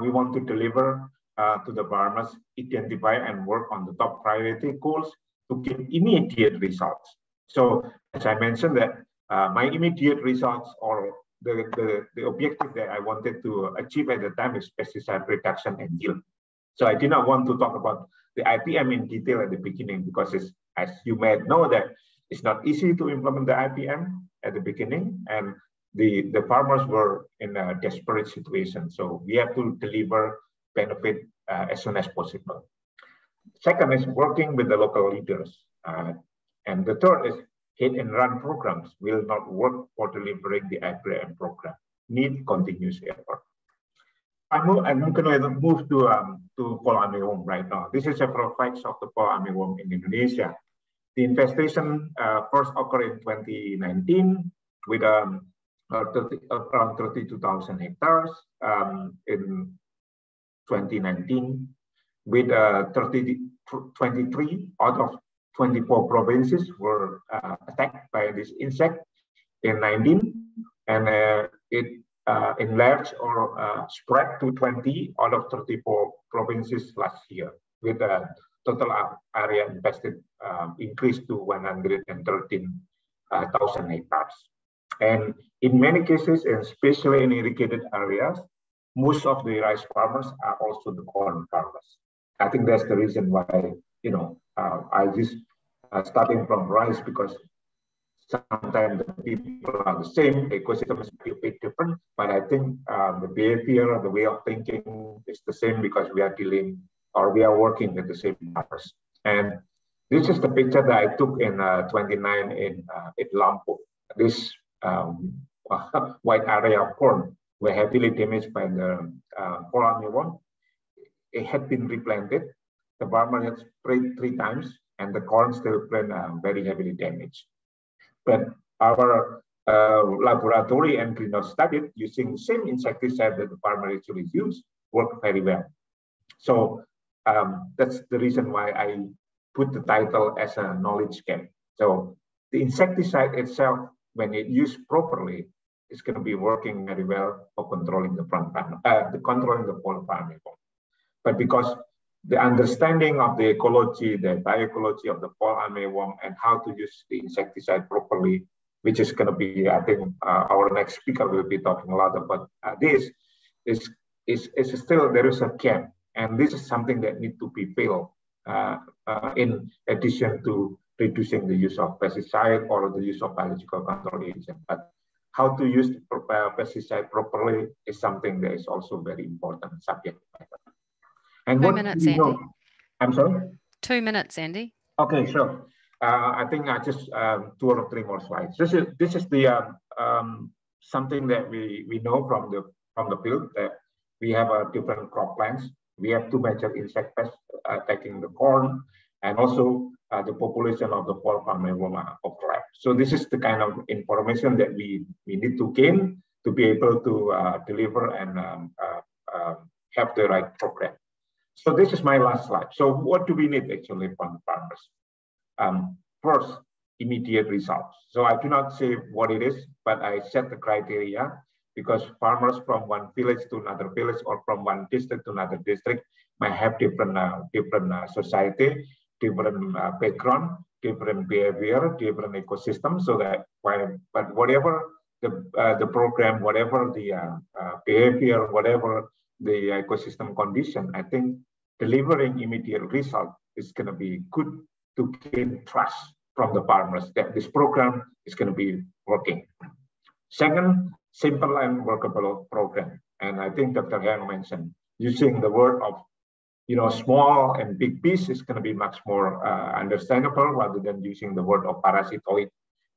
we want to deliver uh, to the farmers, identify and work on the top priority goals to get immediate results. So as I mentioned that uh, my immediate results or the, the, the objective that I wanted to achieve at the time is pesticide reduction and yield. So I did not want to talk about the IPM in detail at the beginning because as you may know that it's not easy to implement the IPM at the beginning. And the, the farmers were in a desperate situation. So we have to deliver benefit uh, as soon as possible. Second is working with the local leaders. Uh, and the third is hit and run programs will not work for delivering the IPM program. Need continuous effort. I'm, I'm going to move to um, to fall armyworm right now. This is several facts of the fall armyworm in Indonesia. The infestation uh, first occurred in 2019 with um, uh, 30, around 32,000 hectares um, in 2019 with uh, 30, 23 out of 24 provinces were uh, attacked by this insect in 19 and uh, it uh, enlarged or uh, spread to 20 out of 34 provinces last year with a total area infested um, increased to 113,000 uh, hectares. And in many cases, and especially in irrigated areas, most of the rice farmers are also the corn farmers. I think that's the reason why, you know, uh, I just uh, starting from rice because sometimes the people are the same, the ecosystem is a bit different, but I think uh, the behavior or the way of thinking is the same because we are dealing or we are working with the same farmers. And this is the picture that I took in uh, 29 in, uh, in Lampung. This um, white area of corn were heavily damaged by the uh. It had been replanted. The farmer had sprayed three times and the corn still been uh, very heavily damaged. But our uh, laboratory and greenhouse study using the same insecticide that the farmer actually used worked very well. So um, that's the reason why I put the title as a knowledge gap. So the insecticide itself, when it used properly, is going to be working very well for controlling the front panel, uh, the controlling the fall armyworm. But because the understanding of the ecology, the bioecology of the fall armyworm and how to use the insecticide properly, which is going to be, I think, uh, our next speaker will be talking a lot about uh, this, is, is, is still, there is a gap. And this is something that need to be filled uh, uh, in addition to reducing the use of pesticide or the use of biological control agent. But how to use uh, pesticide properly is something that is also very important subject matter. And Two minutes, Andi. Know? I'm sorry? Two minutes, Andi. Okay, sure. Uh, I think I just um, two or three more slides. This is this is the um, um, something that we we know from the from the field that we have a different crop plants. We have two major insect pests uh, attacking the corn, and also uh, the population of the fall of overlap. So this is the kind of information that we we need to gain to be able to uh, deliver and um, uh, uh, have the right program. So this is my last slide. So what do we need actually from farmers? Um, first, immediate results. So I do not say what it is, but I set the criteria because farmers from one village to another village or from one district to another district might have different uh, different uh, society, different uh, background, different behavior, different ecosystem. So that why, but whatever the uh, the program, whatever the uh, uh, behavior, whatever the ecosystem condition, I think delivering immediate result is going to be good to gain trust from the farmers that this program is going to be working. Second, simple and workable program. And I think Dr. Heong mentioned using the word of you know, small and big piece is going to be much more uh, understandable rather than using the word of parasitoid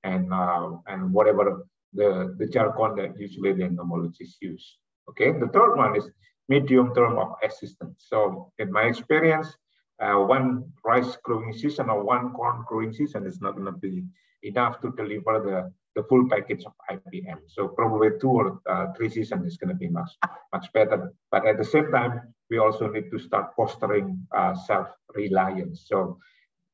and uh, and whatever the, the jargon that usually the entomologists use. Okay, the third one is medium term of assistance. So in my experience, uh, one rice growing season or one corn growing season is not going to be enough to deliver the, the full package of IPM. So probably two or uh, three seasons is going to be much, much better. But at the same time, we also need to start fostering uh, self-reliance. So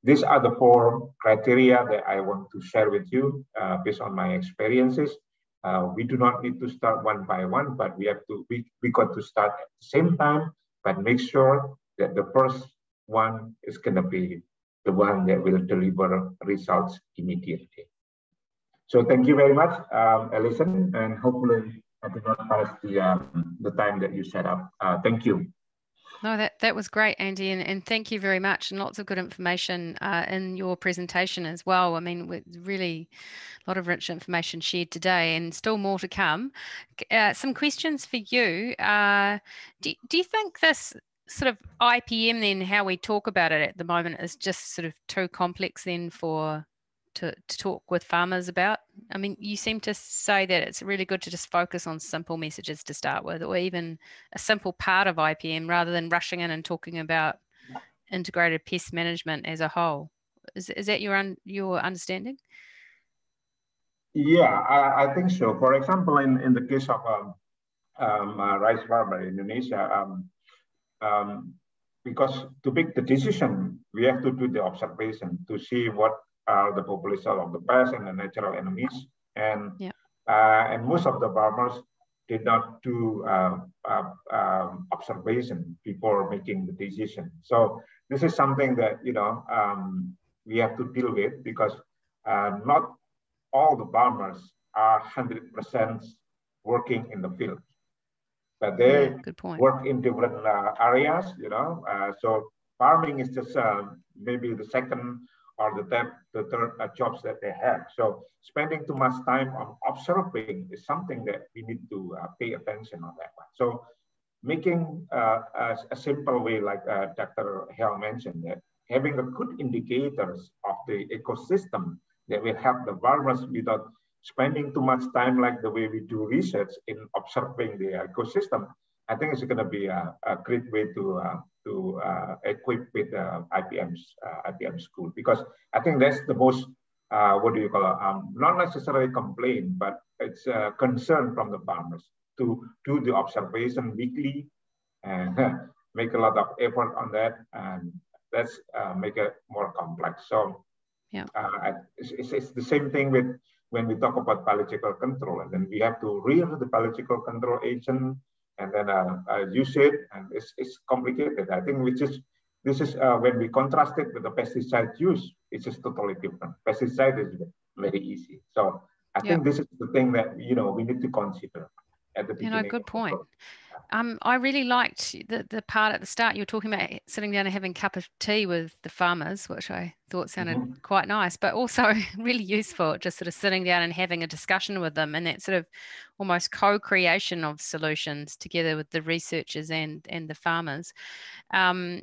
these are the four criteria that I want to share with you uh, based on my experiences. Uh, we do not need to start one by one, but we have to, we, we got to start at the same time, but make sure that the first one is going to be the one that will deliver results immediately. So thank you very much, um, Alison, and hopefully I did not pass the, um, the time that you set up. Uh, thank you. No, that, that was great, Andi, and, and thank you very much. And lots of good information uh, in your presentation as well. I mean, really a lot of rich information shared today, and still more to come. Uh, some questions for you. Uh, do, do you think this sort of IPM, then, how we talk about it at the moment, is just sort of too complex then for to, to talk with farmers about? I mean, you seem to say that it's really good to just focus on simple messages to start with, or even a simple part of IPM rather than rushing in and talking about integrated pest management as a whole. Is, is that your, un, your understanding? Yeah, I, I, think so. For example, in, in the case of um, um, rice farmer in Indonesia, um, um, because to make the decision, we have to do the observation to see what are the population of the pest and the natural enemies. And yeah. uh, and most of the farmers did not do uh, uh, um, observation before making the decision. So this is something that you know um, we have to deal with because uh, not all the farmers are hundred percent working in the field, but they yeah, work in different uh, areas. You know, uh, so farming is just maybe the second or the third, the third uh, jobs that they have. So spending too much time on observing is something that we need to uh, pay attention on that one. So making uh, a, a, simple way, like uh, Dr. Hale mentioned, that having a good indicators of the ecosystem that will help the farmers without spending too much time like the way we do research in observing the ecosystem, I think it's going to be a, a great way to uh, to uh, equip with uh, IPM's uh, IPM school because I think that's the most uh, what do you call it? Um, not necessarily complaint, but it's a concern from the farmers to do the observation weekly and make a lot of effort on that, and let's uh, make it more complex. So yeah, uh, it's, it's, it's, the same thing with when we talk about biological control, and then we have to rear the biological control agent and then uh, uh, use it, and it's, it's complicated. I think which is this is uh, when we contrast it with the pesticide use, it's just totally different. Pesticide is very easy. So I think this is the thing that you know we need to consider at the beginning. You know, good point. Um, I really liked the, the part at the start you were talking about sitting down and having a cup of tea with the farmers, which I thought sounded mm-hmm. quite nice, but also really useful, just sort of sitting down and having a discussion with them and that sort of almost co-creation of solutions together with the researchers and and the farmers. Um,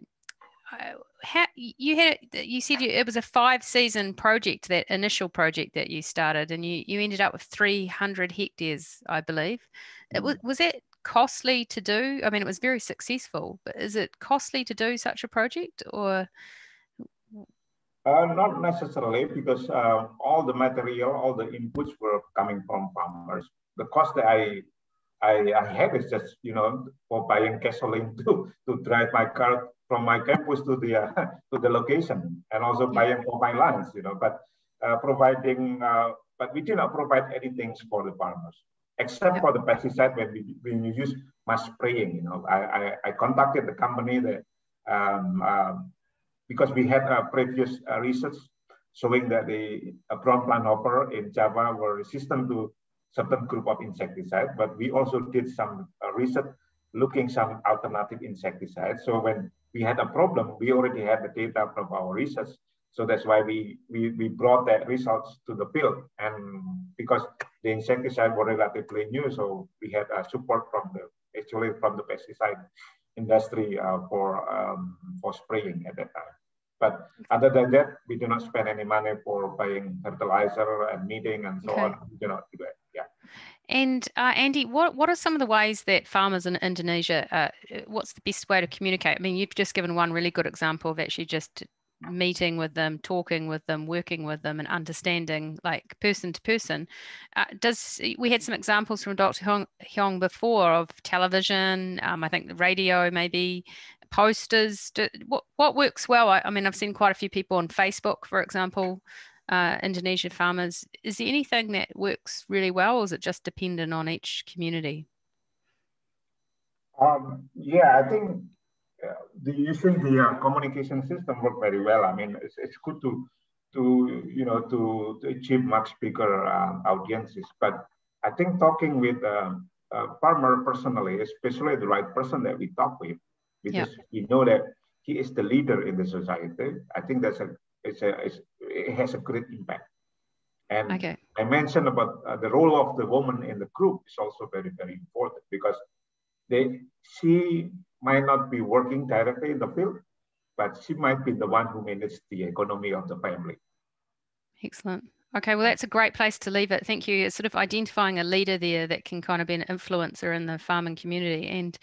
how you had you said you, it was a five season project that initial project that you started and you you ended up with 300 hectares i believe. It was mm. was it costly to do? I mean it was very successful but is it costly to do such a project or? Uh, not necessarily because uh, all the material all the inputs were coming from farmers. The cost that i I, I had is just you know for buying gasoline to to drive my car from my campus to the uh, to the location and also buying for my lands, you know, but uh, providing, uh, but we did not provide anything for the farmers except for the pesticide when we when you use mass spraying. You know, I I, I contacted the company that um, um, because we had a previous uh, research showing that the brown planthopper in Java were resistant to certain group of insecticide, but we also did some uh, research looking some alternative insecticides. So when we had a problem, we already had the data from our research. So that's why we, we, we brought that results to the field. And because the insecticide were relatively new, so we had uh, support from the, actually from the pesticide industry uh, for, um, for spraying at that time. But other than that, we do not spend any money for buying fertilizer and meeting and so okay. on. We do not do that. Yeah. And uh, Andi, what what are some of the ways that farmers in Indonesia? Uh, what's the best way to communicate? I mean, you've just given one really good example of actually just meeting with them, talking with them, working with them, and understanding like person to person. Uh, does we had some examples from Dr. Heong before of television? Um, I think the radio, maybe posters. Do, what what works well? I, I mean, I've seen quite a few people on Facebook, for example, uh, Indonesian farmers. Is there anything that works really well, or is it just dependent on each community? Um, yeah, I think uh, the, using the uh, communication system work very well. I mean, it's, it's good to to you know to, to achieve much bigger um, audiences, but I think talking with um, a farmer personally, especially the right person that we talk with, because yep. we know that he is the leader in the society. I think that's a it's a it's, it has a great impact. And okay. I mentioned about uh, the role of the woman in the group is also very very important because they she might not be working directly in the field, but she might be the one who manages the economy of the family. Excellent. Okay, well, that's a great place to leave it. Thank you. It's sort of identifying a leader there that can kind of be an influencer in the farming community and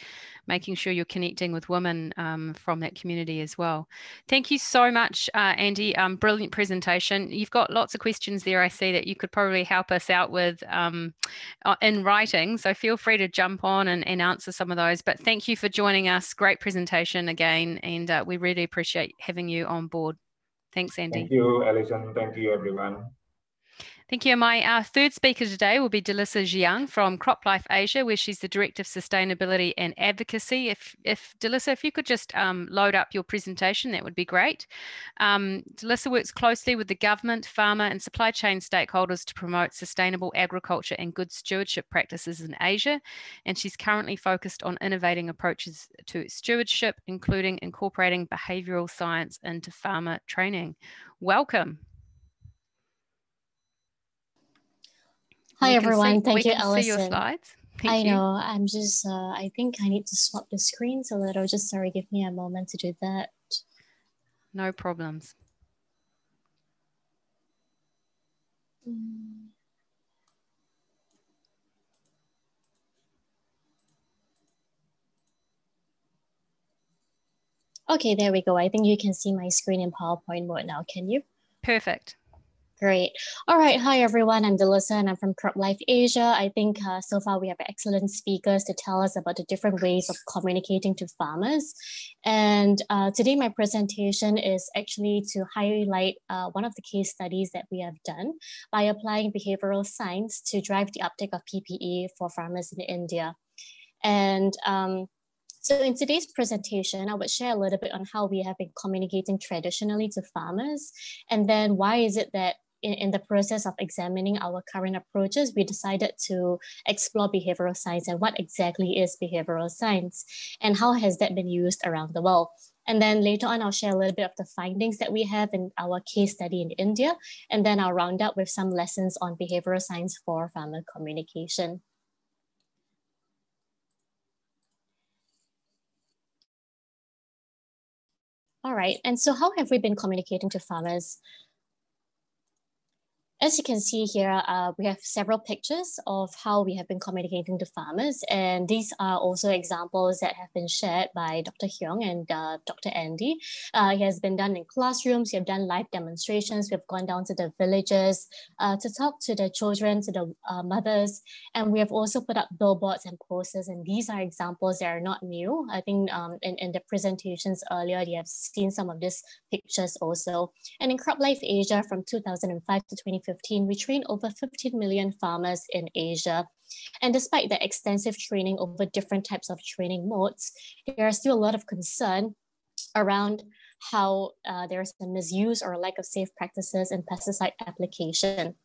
making sure you're connecting with women um, from that community as well. Thank you so much, uh, Andi. Um, brilliant presentation. You've got lots of questions there, I see, that you could probably help us out with um, uh, in writing. So feel free to jump on and, and, answer some of those. But thank you for joining us. Great presentation again. And uh, we really appreciate having you on board. Thanks, Andi. Thank you, Alison. Thank you, everyone. Thank you. My third speaker today will be Delisa Jiang from CropLife Asia, where she's the Director of Sustainability and Advocacy. If, if Delisa, if you could just um, load up your presentation, that would be great. Um, Delisa works closely with the government, farmer and supply chain stakeholders to promote sustainable agriculture and good stewardship practices in Asia. And she's currently focused on innovating approaches to stewardship, including incorporating behavioral science into farmer training. Welcome. Hi, everyone. See, Thank you, Alison. See your slides. Thank I you. know. I'm just, uh, I think I need to swap the screen so that it'll just, sorry, give me a moment to do that. No problems. Mm. Okay, there we go. I think you can see my screen in PowerPoint mode now, can you? Perfect. Great. All right. Hi, everyone. I'm Delisa and I'm from CropLife Asia. I think uh, so far we have excellent speakers to tell us about the different ways of communicating to farmers. And uh, today my presentation is actually to highlight uh, one of the case studies that we have done by applying behavioral science to drive the uptake of PPE for farmers in India. And um, so in today's presentation, I would share a little bit on how we have been communicating traditionally to farmers, and then why is it that in, in the process of examining our current approaches, we decided to explore behavioral science and what exactly is behavioral science and how has that been used around the world. And then later on, I'll share a little bit of the findings that we have in our case study in India. And then I'll round up with some lessons on behavioral science for farmer communication. All right, and so how have we been communicating to farmers? As you can see here, uh, we have several pictures of how we have been communicating to farmers. And these are also examples that have been shared by Dr. Heong and uh, Dr. Andi. Uh, it has been done in classrooms, we have done live demonstrations, we've gone down to the villages uh, to talk to the children, to the uh, mothers, and we have also put up billboards and posters. And these are examples that are not new. I think um, in, in the presentations earlier, you have seen some of these pictures also. And in CropLife Asia from 2005 to 2015, 2015, we trained over 15 million farmers in Asia. And despite the extensive training over different types of training modes, there are still a lot of concern around how uh, there's a misuse or a lack of safe practices in pesticide application.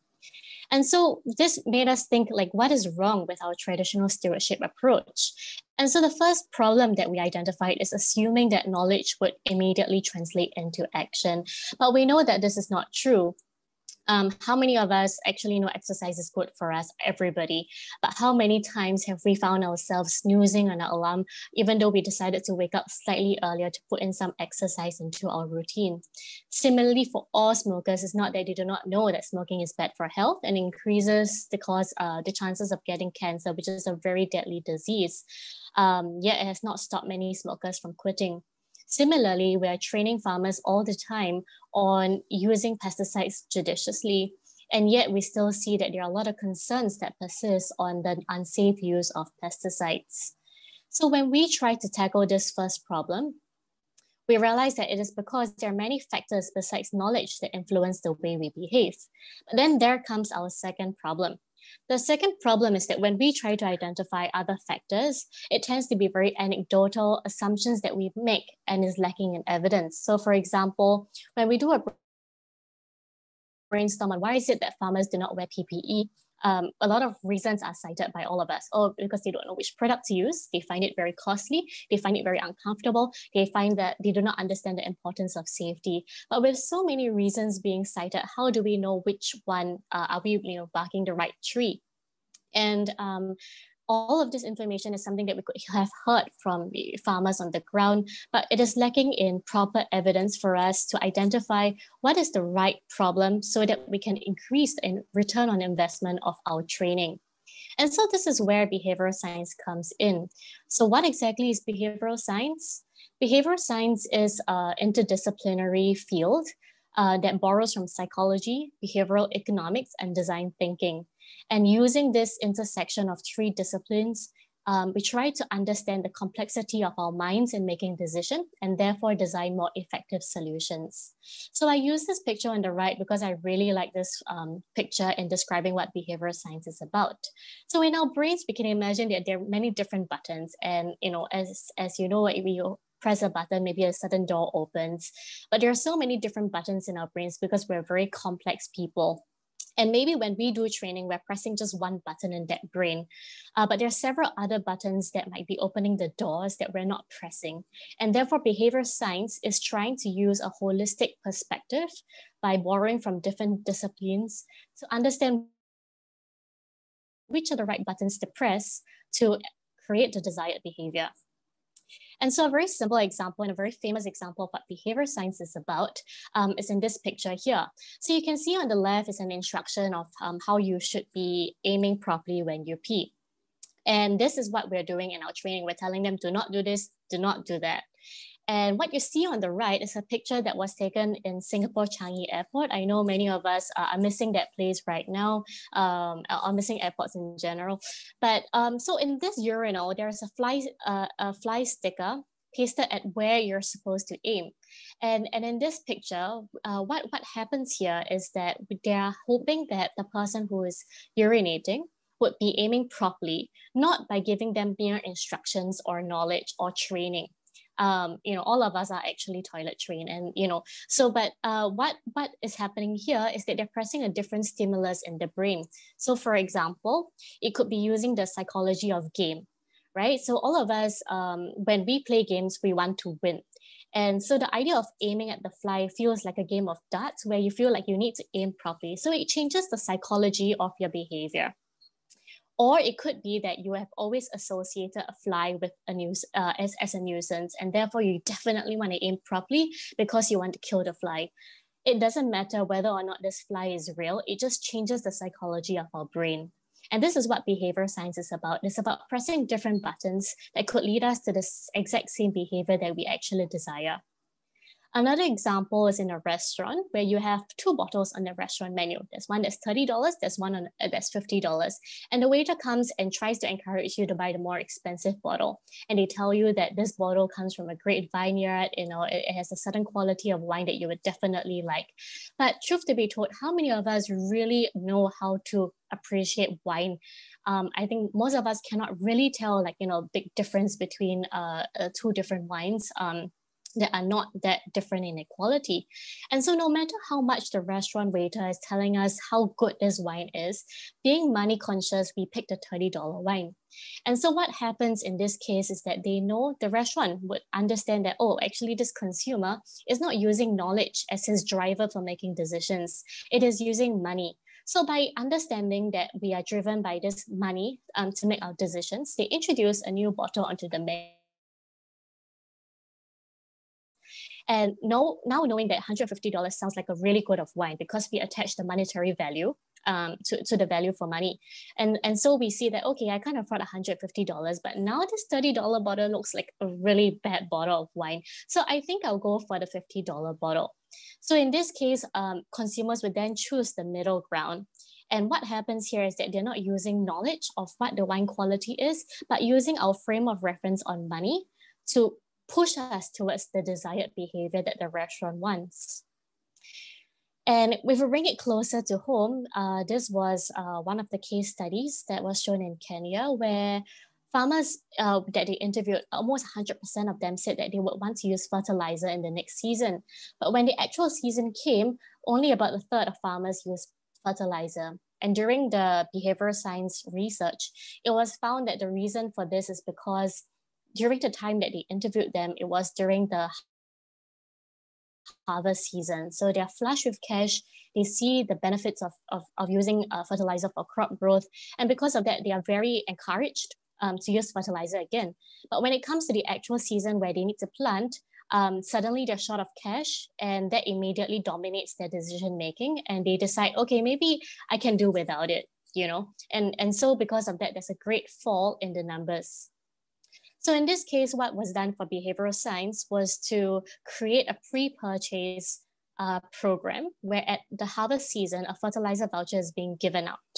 And so this made us think like, what is wrong with our traditional stewardship approach? And so the first problem that we identified is assuming that knowledge would immediately translate into action. But we know that this is not true um, how many of us actually know exercise is good for us? Everybody. But how many times have we found ourselves snoozing on our alarm, even though we decided to wake up slightly earlier to put in some exercise into our routine? Similarly, for all smokers, it's not that they do not know that smoking is bad for health and increases the cause, uh, the chances of getting cancer, which is a very deadly disease. Um, yet it has not stopped many smokers from quitting. Similarly, we are training farmers all the time on using pesticides judiciously. And yet we still see that there are a lot of concerns that persist on the unsafe use of pesticides. So when we try to tackle this first problem, we realize that it is because there are many factors besides knowledge that influence the way we behave. But then there comes our second problem. The second problem is that when we try to identify other factors, it tends to be very anecdotal assumptions that we make and is lacking in evidence. So for example, when we do a brainstorm on why is it that farmers do not wear PPE, um, a lot of reasons are cited by all of us. Oh, because they don't know which product to use. They find it very costly. They find it very uncomfortable. They find that they do not understand the importance of safety. But with so many reasons being cited, how do we know which one uh, are we, you know, barking the right tree? And um, all of this information is something that we could have heard from the farmers on the ground, but it is lacking in proper evidence for us to identify what is the right problem so that we can increase the return on investment of our training. And so this is where behavioral science comes in. So what exactly is behavioral science? Behavioral science is an interdisciplinary field uh, that borrows from psychology, behavioral economics, and design thinking. And using this intersection of three disciplines, um, we try to understand the complexity of our minds in making decisions and therefore design more effective solutions. So I use this picture on the right because I really like this um, picture in describing what behavioral science is about. So in our brains, we can imagine that there are many different buttons. And you know, as, as you know, you press a button, maybe a certain door opens. But there are so many different buttons in our brains because we're very complex people. And maybe when we do training, we're pressing just one button in that brain. Uh, but there are several other buttons that might be opening the doors that we're not pressing. And therefore, behavior science is trying to use a holistic perspective by borrowing from different disciplines to understand which are the right buttons to press to create the desired behavior. And so a very simple example and a very famous example of what behavior science is about um, is in this picture here. So you can see on the left is an instruction of um, how you should be aiming properly when you pee. And this is what we're doing in our training. We're telling them, do not do this, do not do that. And what you see on the right is a picture that was taken in Singapore Changi Airport. I know many of us are missing that place right now, um, missing airports in general. But um, so in this urinal, there's a fly, uh, a fly sticker pasted at where you're supposed to aim. And, and in this picture, uh, what, what happens here is that they are hoping that the person who is urinating would be aiming properly, not by giving them mere instructions or knowledge or training um, you know, all of us are actually toilet trained, and you know, so but uh, what what is happening here is that they're pressing a different stimulus in the brain. So, for example, it could be using the psychology of game, right? So, all of us, um, when we play games, we want to win. And so the idea of aiming at the fly feels like a game of darts where you feel like you need to aim properly. So it changes the psychology of your behavior. Or it could be that you have always associated a fly with a news uh, as, as a nuisance, and therefore you definitely want to aim properly because you want to kill the fly. It doesn't matter whether or not this fly is real, it just changes the psychology of our brain. And this is what behavior science is about. It's about pressing different buttons that could lead us to the exact same behavior that we actually desire. Another example is in a restaurant where you have two bottles on the restaurant menu. There's one that's $30, there's one on, uh, that's $50. And the waiter comes and tries to encourage you to buy the more expensive bottle. And they tell you that this bottle comes from a great vineyard, you know, it, it has a certain quality of wine that you would definitely like. But truth to be told, how many of us really know how to appreciate wine? Um, I think most of us cannot really tell like, you know, big difference between uh, uh two different wines. Um, that are not that different in quality. And so no matter how much the restaurant waiter is telling us how good this wine is, being money conscious, we pick the $30 wine. And so what happens in this case is that they know the restaurant would understand that, oh, actually this consumer is not using knowledge as his driver for making decisions. It is using money. So by understanding that we are driven by this money um, to make our decisions, they introduce a new bottle onto the menu And now, now knowing that $150 sounds like a really good of wine because we attach the monetary value um, to, to the value for money. And, and so we see that, okay, I can't afford $150, but now this $30 bottle looks like a really bad bottle of wine. So I think I'll go for the $50 bottle. So in this case, um, consumers would then choose the middle ground. And what happens here is that they're not using knowledge of what the wine quality is, but using our frame of reference on money to push us towards the desired behavior that the restaurant wants. And if we bring it closer to home, uh, this was uh, one of the case studies that was shown in Kenya where farmers uh, that they interviewed, almost 100% of them said that they would want to use fertilizer in the next season. But when the actual season came, only about a third of farmers used fertilizer. And during the behavioral science research, it was found that the reason for this is because during the time that they interviewed them, it was during the harvest season. So they're flush with cash. They see the benefits of, of, of using uh, fertilizer for crop growth. And because of that, they are very encouraged um, to use fertilizer again. But when it comes to the actual season where they need to plant, um, suddenly they're short of cash and that immediately dominates their decision making and they decide okay maybe i can do without it you know and and so because of that there's a great fall in the numbers so in this case what was done for behavioral science was to create a pre-purchase uh, program where at the harvest season a fertilizer voucher is being given out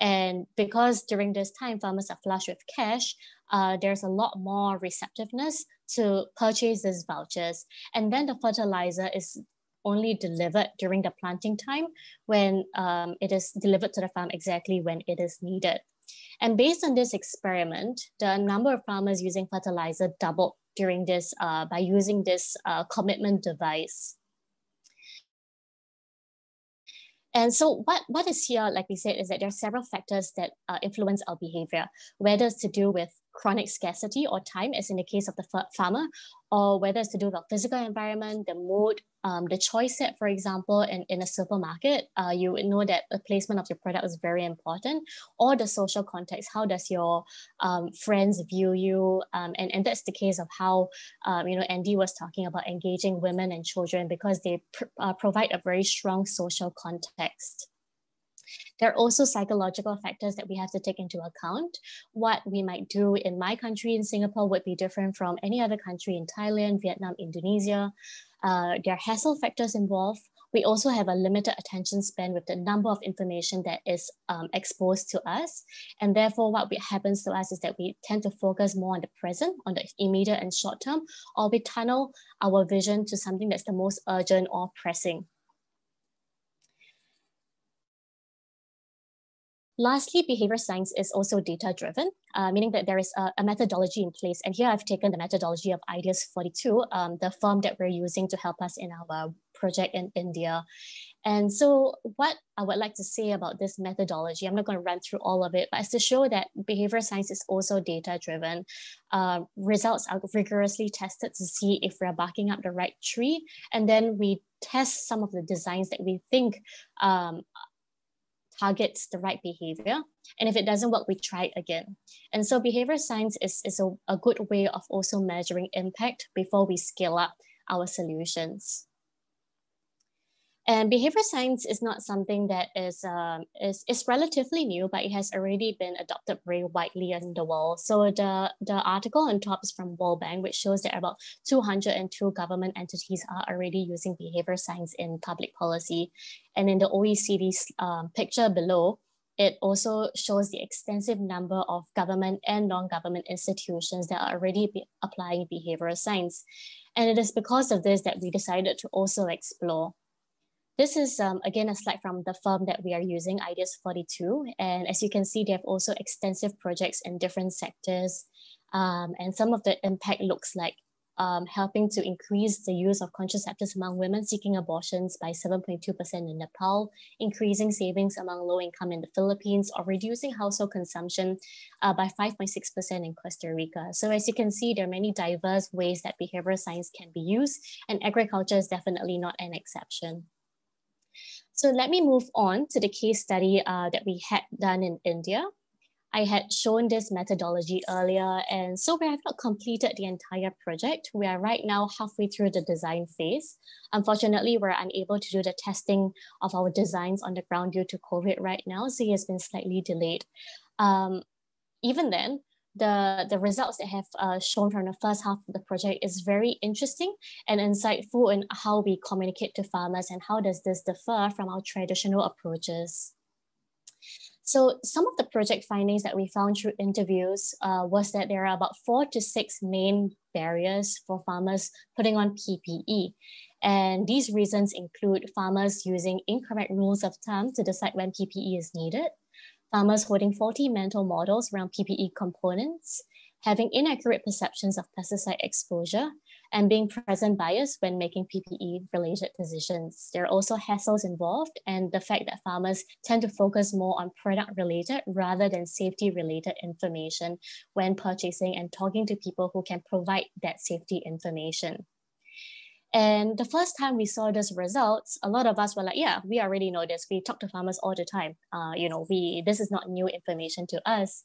and because during this time farmers are flush with cash uh, there's a lot more receptiveness to purchase these vouchers. And then the fertilizer is only delivered during the planting time when um, it is delivered to the farm exactly when it is needed. And based on this experiment, the number of farmers using fertilizer doubled during this uh, by using this uh, commitment device. And so what, what is here, like we said, is that there are several factors that uh, influence our behavior, whether it's to do with chronic scarcity or time, as in the case of the farmer, or whether it's to do with physical environment, the mood, um, the choice set, for example, in, in a supermarket, uh, you would know that the placement of your product is very important, or the social context. How does your um, friends view you? Um, and, and that's the case of how, um, you know, Andi was talking about engaging women and children because they pr uh, provide a very strong social context. There are also psychological factors that we have to take into account. What we might do in my country, in Singapore, would be different from any other country in Thailand, Vietnam, Indonesia. Uh, there are hassle factors involved. We also have a limited attention span with the number of information that is um, exposed to us. And therefore, what happens to us is that we tend to focus more on the present, on the immediate and short term, or we tunnel our vision to something that's the most urgent or pressing. Lastly, behavior science is also data driven, uh, meaning that there is a, a, methodology in place. And here I've taken the methodology of Ideas 42, um, the firm that we're using to help us in our project in India. And so what I would like to say about this methodology, I'm not going to run through all of it, but it's to show that behavior science is also data driven. Uh, results are rigorously tested to see if we're barking up the right tree. And then we test some of the designs that we think um, targets the right behavior. And if it doesn't work, we try it again. And so behavior science is, is a, a good way of also measuring impact before we scale up our solutions. And behavior science is not something that is, um, is, is relatively new, but it has already been adopted very widely in the world. So the, the article on top is from World Bank, which shows that about 202 government entities are already using behavior science in public policy. And in the OECD's um, picture below, it also shows the extensive number of government and non-government institutions that are already be applying behavioral science. And it is because of this that we decided to also explore this is, um, again, a slide from the firm that we are using, Ideas 42. And as you can see, they have also extensive projects in different sectors. Um, and some of the impact looks like um, helping to increase the use of contraceptives among women seeking abortions by 7.2% in Nepal, increasing savings among low income in the Philippines, or reducing household consumption uh, by 5.6% in Costa Rica. So as you can see, there are many diverse ways that behavioral science can be used, and agriculture is definitely not an exception. So let me move on to the case study uh, that we had done in India. I had shown this methodology earlier, and so we have not completed the entire project. We are right now halfway through the design phase. Unfortunately, we're unable to do the testing of our designs on the ground due to COVID right now, so it has been slightly delayed. Um, even then, the, the results that have uh, shown from the first half of the project is very interesting and insightful in how we communicate to farmers and how does this differ from our traditional approaches. So some of the project findings that we found through interviews uh, was that there are about four to six main barriers for farmers putting on PPE. And these reasons include farmers using incorrect rules of thumb to decide when PPE is needed, farmers holding faulty mental models around PPE components, having inaccurate perceptions of pesticide exposure, and being present bias when making PPE related decisions. There are also hassles involved and the fact that farmers tend to focus more on product related rather than safety related information when purchasing and talking to people who can provide that safety information. And the first time we saw those results, a lot of us were like, yeah, we already know this. We talk to farmers all the time. Uh, you know, we this is not new information to us.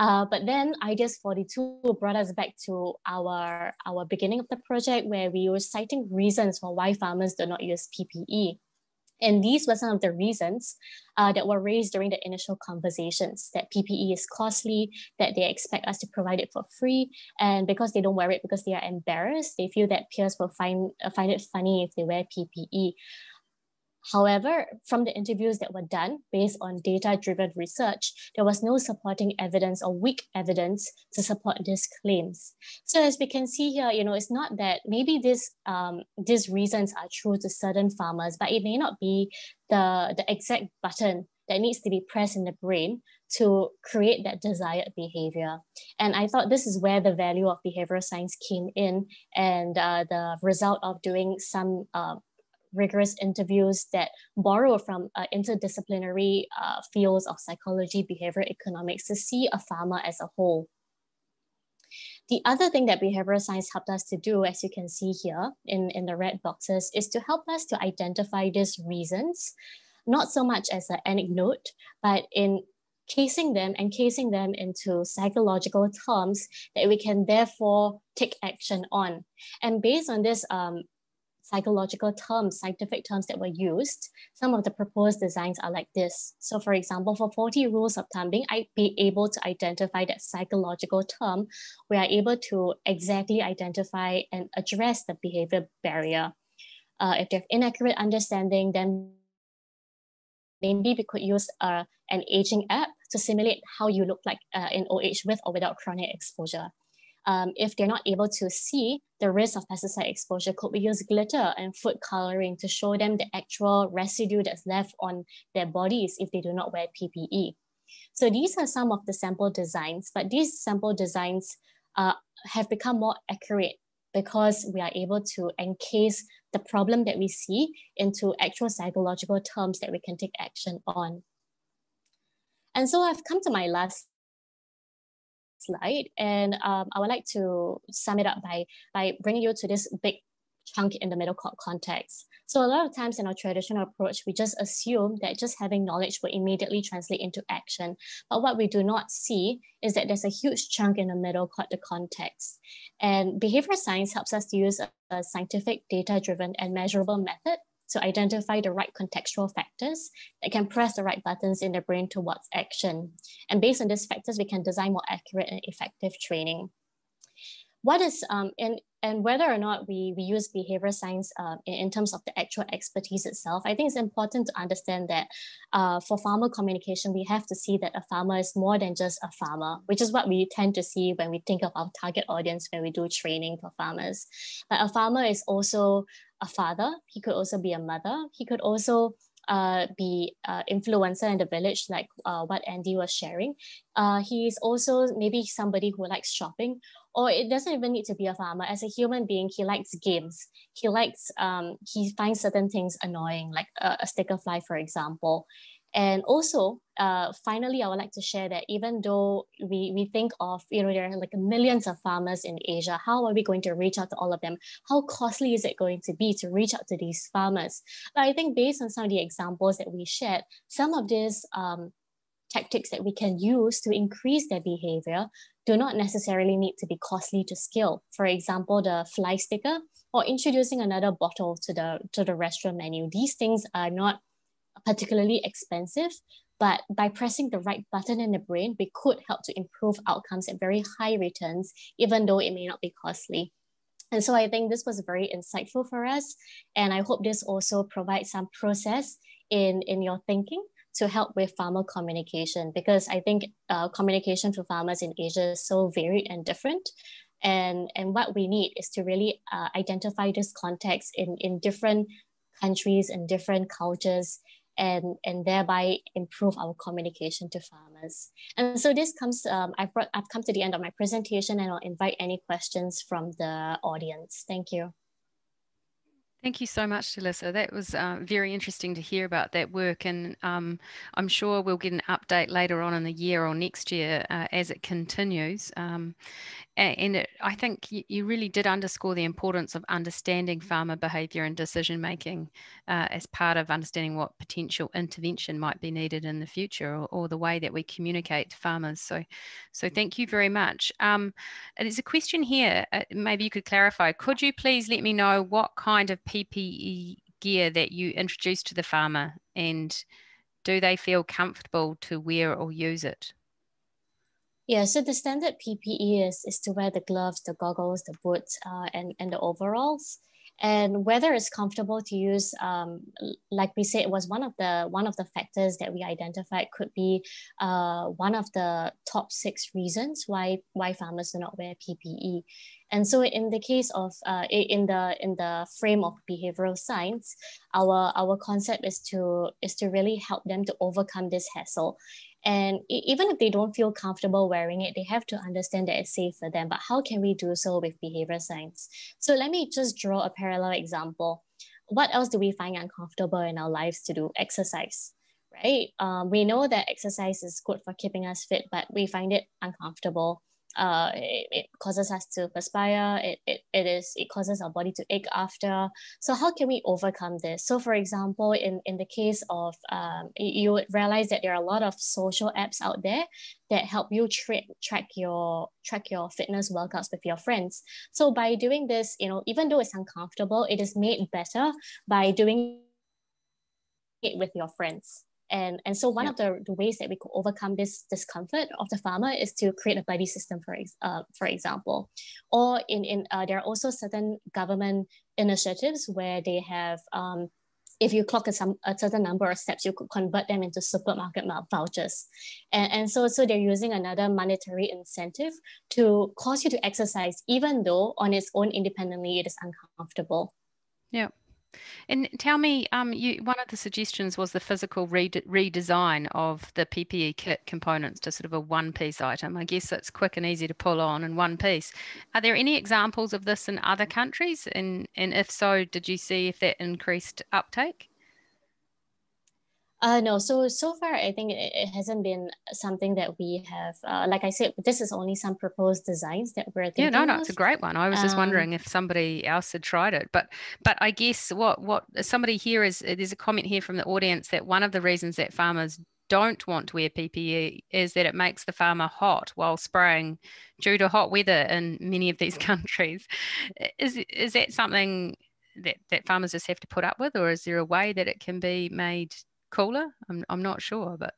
Uh, but then IDEAS 42 brought us back to our, our beginning of the project where we were citing reasons for why farmers do not use PPE. And these were some of the reasons uh, that were raised during the initial conversations that PPE is costly, that they expect us to provide it for free. And because they don't wear it because they are embarrassed, they feel that peers will find, uh, find it funny if they wear PPE. However, from the interviews that were done based on data driven research, there was no supporting evidence or weak evidence to support these claims. So as we can see here, you know, it's not that maybe this, um, these reasons are true to certain farmers, but it may not be the, the exact button that needs to be pressed in the brain to create that desired behavior. And I thought this is where the value of behavioral science came in and uh, the result of doing some uh, rigorous interviews that borrow from uh, interdisciplinary uh, fields of psychology, behavioral economics to see a farmer as a whole. The other thing that behavioral science helped us to do, as you can see here in, in the red boxes, is to help us to identify these reasons, not so much as an anecdote, but in casing them and casing them into psychological terms that we can therefore take action on. And based on this um, psychological terms, scientific terms that were used, some of the proposed designs are like this. So for example, for 40 rules of thumbing, I'd be able to identify that psychological term. We are able to exactly identify and address the behavior barrier. Uh, if they have inaccurate understanding, then maybe we could use uh, an aging app to simulate how you look like uh, in OH with or without chronic exposure um, if they're not able to see the risk of pesticide exposure, could we use glitter and food coloring to show them the actual residue that's left on their bodies if they do not wear PPE? So these are some of the sample designs, but these sample designs uh, have become more accurate because we are able to encase the problem that we see into actual psychological terms that we can take action on. And so I've come to my last slide. And um, I would like to sum it up by, by bringing you to this big chunk in the middle called context. So a lot of times in our traditional approach, we just assume that just having knowledge will immediately translate into action. But what we do not see is that there's a huge chunk in the middle called the context. And behavioral science helps us to use a, a scientific, data-driven and measurable method to identify the right contextual factors that can press the right buttons in the brain towards action. And based on these factors, we can design more accurate and effective training. What is, um, and, and whether or not we, we use behavioral science uh, in, in, terms of the actual expertise itself, I think it's important to understand that uh, for farmer communication, we have to see that a farmer is more than just a farmer, which is what we tend to see when we think of our target audience when we do training for farmers. But a farmer is also a father, he could also be a mother, he could also uh, be uh, influencer in the village, like uh, what Andi was sharing. Uh, he's also maybe somebody who likes shopping, or it doesn't even need to be a farmer. As a human being, he likes games. He likes, um, he finds certain things annoying, like a, a sticker fly, for example. And also, uh, finally, I would like to share that even though we, we think of, you know, there are like millions of farmers in Asia, how are we going to reach out to all of them? How costly is it going to be to reach out to these farmers? But I think based on some of the examples that we shared, some of these um, tactics that we can use to increase their behavior do not necessarily need to be costly to scale. For example, the fly sticker or introducing another bottle to the, to the restaurant menu. These things are not particularly expensive, but by pressing the right button in the brain, we could help to improve outcomes at very high returns, even though it may not be costly. And so I think this was very insightful for us. And I hope this also provides some process in, in your thinking to help with farmer communication because I think uh, communication to farmers in Asia is so varied and different. And, and what we need is to really uh, identify this context in, in different countries and different cultures and, and thereby improve our communication to farmers. And so this comes, um, I've, brought, I've come to the end of my presentation and I'll invite any questions from the audience. Thank you. Thank you so much, Delisa. That was uh, very interesting to hear about that work, and um, I'm sure we'll get an update later on in the year or next year uh, as it continues. Um, and it, I think you really did underscore the importance of understanding farmer behaviour and decision making uh, as part of understanding what potential intervention might be needed in the future, or, or the way that we communicate to farmers. So, so thank you very much. Um, there's a question here. Uh, maybe you could clarify. Could you please let me know what kind of PPE gear that you introduce to the farmer, and do they feel comfortable to wear or use it? Yeah, so the standard PPE is, is to wear the gloves, the goggles, the boots, uh, and, and the overalls. And whether it's comfortable to use, um, like we said, it was one of the one of the factors that we identified could be uh, one of the top six reasons why why farmers do not wear PPE. And so, in the case of uh, in the in the frame of behavioral science, our our concept is to is to really help them to overcome this hassle and even if they don't feel comfortable wearing it, they have to understand that it's safe for them. But how can we do so with behavior science? So let me just draw a parallel example. What else do we find uncomfortable in our lives to do? Exercise, right? Um, we know that exercise is good for keeping us fit, but we find it uncomfortable uh, it, it, causes us to perspire it, it, it is it causes our body to ache after. So how can we overcome this? So for example in, in the case of um, you would realize that there are a lot of social apps out there that help you tra- track your track your fitness workouts with your friends. So by doing this you know even though it's uncomfortable it is made better by doing it with your friends and, and so one of the, the ways that we could overcome this discomfort of the farmer is to create a buddy system, for, ex- uh, for example. Or in, in uh, there are also certain government initiatives where they have, um, if you clock a, some, a certain number of steps, you could convert them into supermarket vouchers. And, and so, so they're using another monetary incentive to cause you to exercise, even though on its own independently it is uncomfortable. Yeah. And tell me, um, you, one of the suggestions was the physical re- redesign of the PPE kit components to sort of a one piece item. I guess it's quick and easy to pull on in one piece. Are there any examples of this in other countries? And, and if so, did you see if that increased uptake? Uh, no, so so far I think it, it hasn't been something that we have. Uh, like I said, this is only some proposed designs that we're thinking. Yeah, no, no, of. it's a great one. I was just um, wondering if somebody else had tried it, but but I guess what what somebody here is there's a comment here from the audience that one of the reasons that farmers don't want to wear PPE is that it makes the farmer hot while spraying due to hot weather in many of these countries. Is is that something that, that farmers just have to put up with, or is there a way that it can be made cooler? I'm, I'm not sure, but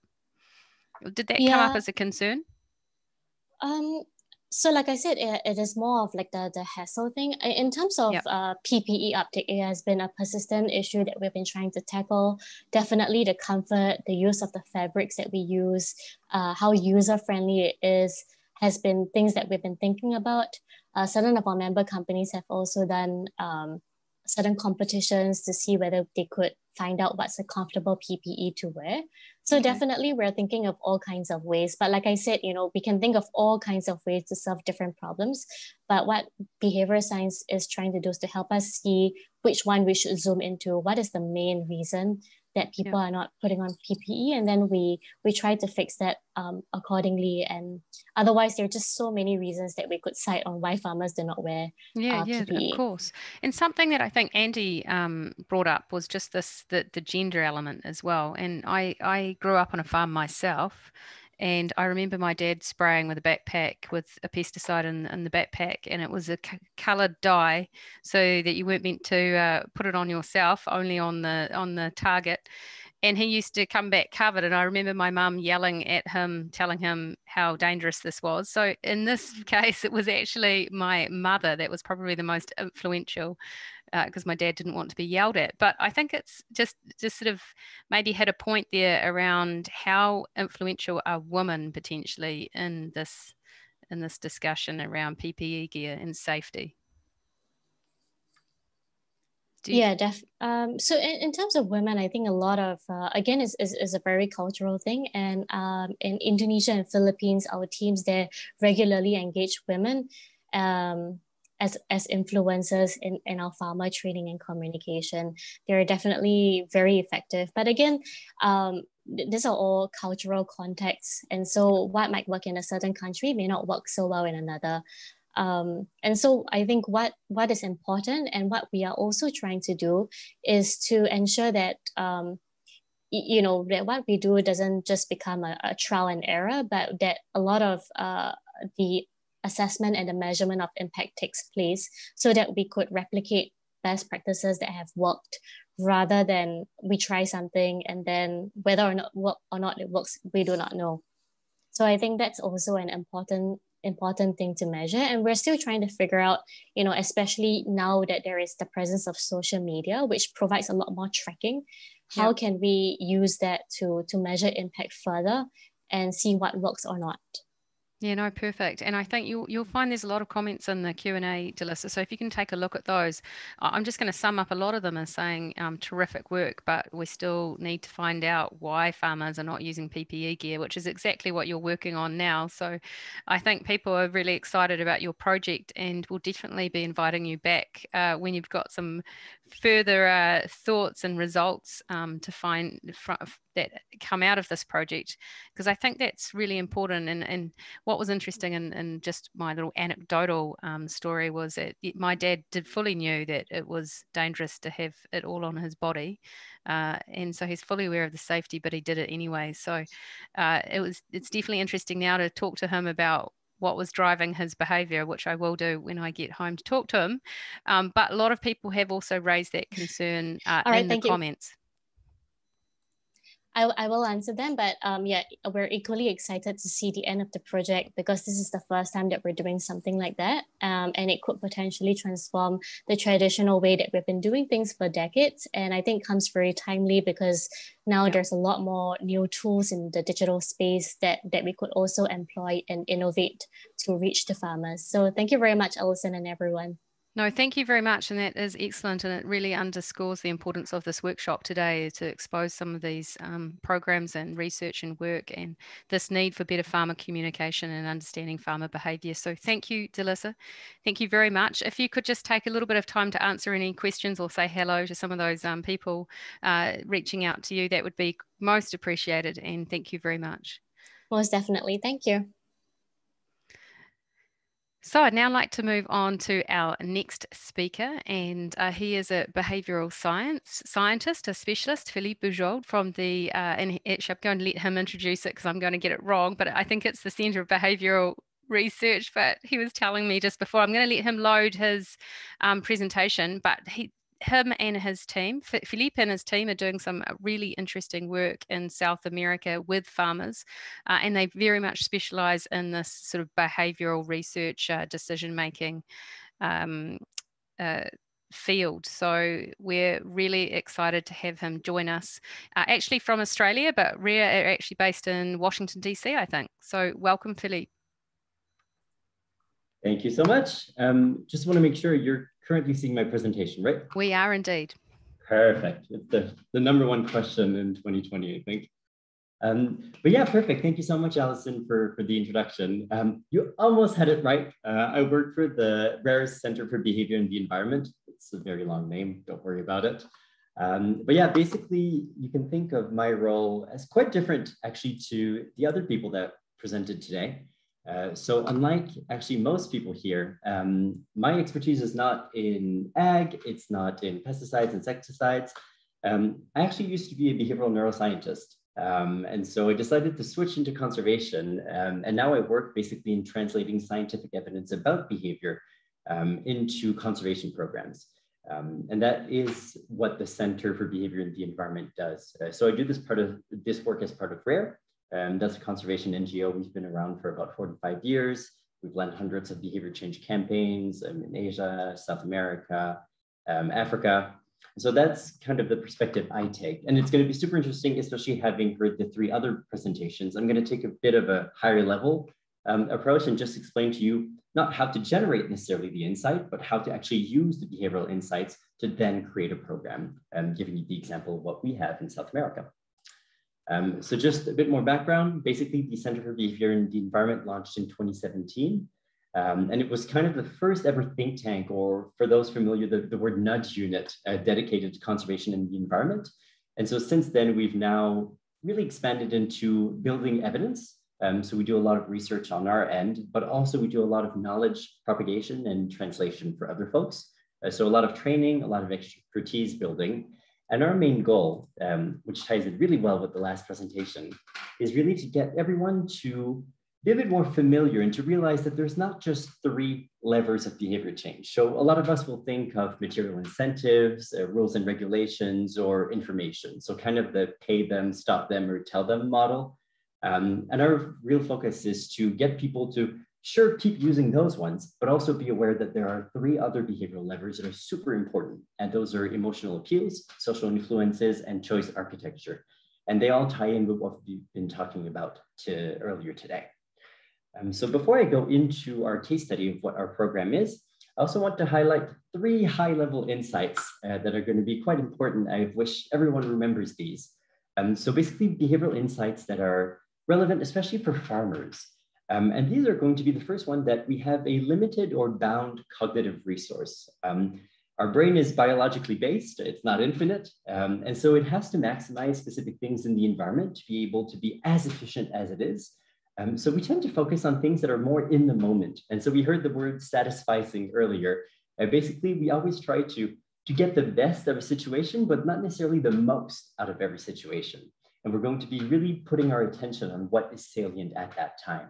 did that yeah. come up as a concern? Um, so like I said, it, it is more of like the, the hassle thing. In terms of yep. uh, PPE uptake, it has been a persistent issue that we've been trying to tackle. Definitely the comfort, the use of the fabrics that we use, uh, how user-friendly it is, has been things that we've been thinking about. Uh, certain of our member companies have also done um, certain competitions to see whether they could find out what's a comfortable PPE to wear. So mm-hmm. definitely we're thinking of all kinds of ways. But like I said, you know, we can think of all kinds of ways to solve different problems. But what behavioral science is trying to do is to help us see which one we should zoom into. What is the main reason that people yeah. are not putting on PPE, and then we we try to fix that um, accordingly. And otherwise, there are just so many reasons that we could cite on why farmers do not wear. Yeah, uh, yeah, PPE. of course. And something that I think Andi um, brought up was just this the the gender element as well. And I I grew up on a farm myself. And I remember my dad spraying with a backpack with a pesticide in, in the backpack, and it was a c- coloured dye, so that you weren't meant to uh, put it on yourself, only on the on the target. And he used to come back covered, and I remember my mum yelling at him, telling him how dangerous this was. So in this case, it was actually my mother that was probably the most influential because uh, my dad didn't want to be yelled at. But I think it's just just sort of maybe hit a point there around how influential are women potentially in this in this discussion around PPE gear and safety. Yeah, def. Um, so in, in terms of women, I think a lot of uh, again is, is is a very cultural thing, and um, in Indonesia and Philippines, our teams there regularly engage women. Um, as, as influencers in, in our farmer training and communication. They're definitely very effective. But again, um, these are all cultural contexts. And so what might work in a certain country may not work so well in another. Um, and so I think what what is important and what we are also trying to do is to ensure that um, you know that what we do doesn't just become a, a trial and error, but that a lot of uh, the assessment and the measurement of impact takes place, so that we could replicate best practices that have worked rather than we try something and then whether or not work or not it works we do not know. So i think that's also an important important thing to measure. And we're still trying to figure out you know especially now that there is the presence of social media which provides a lot more tracking how can we use that to to measure impact further and see what works or not yeah, no, perfect. And I think you'll you'll find there's a lot of comments in the Q and A, Delisa. So if you can take a look at those, I'm just going to sum up a lot of them as saying um, terrific work, but we still need to find out why farmers are not using PPE gear, which is exactly what you're working on now. So I think people are really excited about your project, and we'll definitely be inviting you back uh, when you've got some further uh, thoughts and results um, to find that come out of this project because I think that's really important. And, and what was interesting in, in just my little anecdotal um, story was that my dad did fully knew that it was dangerous to have it all on his body. Uh, and so he's fully aware of the safety, but he did it anyway. So uh, it was it's definitely interesting now to talk to him about what was driving his behavior, which I will do when I get home to talk to him. Um, but a lot of people have also raised that concern uh, right, in the comments. I, I will answer them, but um, yeah, we're equally excited to see the end of the project because this is the first time that we're doing something like that. Um, and it could potentially transform the traditional way that we've been doing things for decades. And I think comes very timely because now yeah. there's a lot more new tools in the digital space that, that we could also employ and innovate to reach the farmers. So thank you very much, Alison and everyone. No, thank you very much. And that is excellent. And it really underscores the importance of this workshop today to expose some of these um, programs and research and work and this need for better farmer communication and understanding farmer behaviour. So thank you, Delisa. Thank you very much. If you could just take a little bit of time to answer any questions or say hello to some of those um, people uh, reaching out to you, that would be most appreciated. And thank you very much. Most definitely. Thank you. So I'd now like to move on to our next speaker, and uh, he is a behavioural science scientist, a specialist, Philippe Bujold from the, uh, and actually I'm going to let him introduce it because I'm going to get it wrong, but I think it's the Centre of Behavioural Research, but he was telling me just before, I'm going to let him load his um, presentation, but he, him and his team, Philippe and his team, are doing some uh, really interesting work in South America with farmers, uh, and they very much specialize in this sort of behavioral research, uh, decision making. Um, uh, field. So we're really excited to have him join us, uh, actually from Australia, but we're actually based in Washington, DC, I think. So welcome, Philippe. Thank you so much. Um, just want to make sure you're currently seeing my presentation, right? We are indeed. Perfect. It's the, the number one question in 2020, I think. Um, but yeah, perfect. Thank you so much, Alison, for, for the introduction. Um, you almost had it right. Uh, I work for the RARE's Center for Behavior and the Environment. It's a very long name, don't worry about it. Um, but yeah, basically, you can think of my role as quite different actually to the other people that presented today. Uh, so unlike actually most people here, um, my expertise is not in ag, it's not in pesticides, insecticides. Um, I actually used to be a behavioral neuroscientist. Um, and so I decided to switch into conservation. Um, and now I work basically in translating scientific evidence about behavior um, into conservation programs. Um, and that is what the Center for Behavior and the Environment does. Uh, so I do this part of this work as part of RARE, um, that's a conservation NGO. We've been around for about 45 years. We've led hundreds of behavior change campaigns um, in Asia, South America, um, Africa. So that's kind of the perspective I take. And it's going to be super interesting, especially having heard the three other presentations. I'm going to take a bit of a higher level um, approach and just explain to you not how to generate necessarily the insight, but how to actually use the behavioral insights to then create a program, um, giving you the example of what we have in South America. Um, so just a bit more background, basically the Center for Behavior and the Environment launched in 2017. Um, and it was kind of the first ever think tank, or for those familiar, the, the word nudge unit uh, dedicated to conservation and the environment. And so since then, we've now really expanded into building evidence. Um, so we do a lot of research on our end, but also we do a lot of knowledge propagation and translation for other folks. Uh, so a lot of training, a lot of expertise building. And our main goal, um, which ties in really well with the last presentation, is really to get everyone to be a bit more familiar and to realize that there's not just three levers of behavior change. So a lot of us will think of material incentives, uh, rules and regulations, or information. So kind of the pay them, stop them, or tell them model. Um, and our real focus is to get people to sure keep using those ones, but also be aware that there are three other behavioral levers that are super important. And those are emotional appeals, social influences, and choice architecture. And they all tie in with what we've been talking about to earlier today. Um, so before I go into our case study of what our program is, I also want to highlight three high level insights uh, that are going to be quite important. I wish everyone remembers these. Um, so basically behavioral insights that are relevant, especially for farmers. Um, and these are going to be the first one that we have a limited or bound cognitive resource. Um, our brain is biologically based, it's not infinite. Um, and so it has to maximize specific things in the environment to be able to be as efficient as it is. Um, so we tend to focus on things that are more in the moment. And so we heard the word satisficing earlier. Uh, basically, we always try to, to get the best of a situation, but not necessarily the most out of every situation. And we're going to be really putting our attention on what is salient at that time.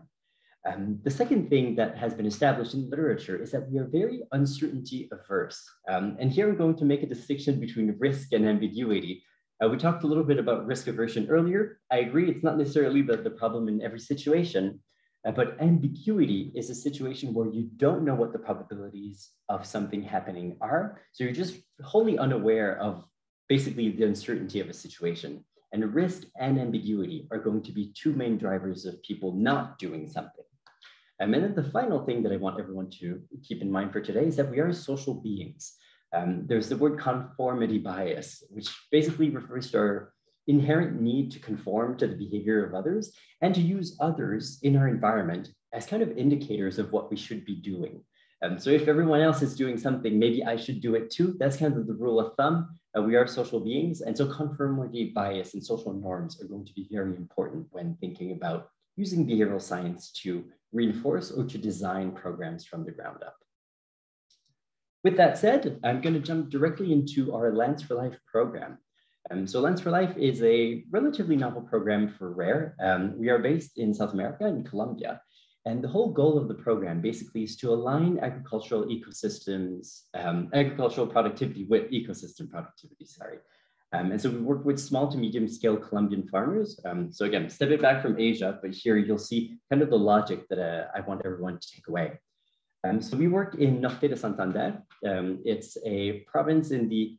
Um, the second thing that has been established in literature is that we are very uncertainty averse. Um, and here I'm going to make a distinction between risk and ambiguity. Uh, we talked a little bit about risk aversion earlier. I agree, it's not necessarily the, the problem in every situation, uh, but ambiguity is a situation where you don't know what the probabilities of something happening are. So you're just wholly unaware of basically the uncertainty of a situation. And risk and ambiguity are going to be two main drivers of people not doing something. And then the final thing that I want everyone to keep in mind for today is that we are social beings. Um, there's the word conformity bias, which basically refers to our inherent need to conform to the behavior of others and to use others in our environment as kind of indicators of what we should be doing. Um, so if everyone else is doing something, maybe I should do it too. That's kind of the rule of thumb. Uh, we are social beings. And so conformity bias and social norms are going to be very important when thinking about using behavioral science to reinforce or to design programs from the ground up. With that said, I'm going to jump directly into our Lands for Life program. Um, so Lands for Life is a relatively novel program for RARE. Um, we are based in South America, in Colombia. And the whole goal of the program basically is to align agricultural ecosystems, um, agricultural productivity with ecosystem productivity, sorry. Um, and so we work with small to medium scale Colombian farmers. Um, so again, step it back from Asia, but here you'll see kind of the logic that uh, I want everyone to take away. Um, so we work in Norte de Santander. Um, it's a province in the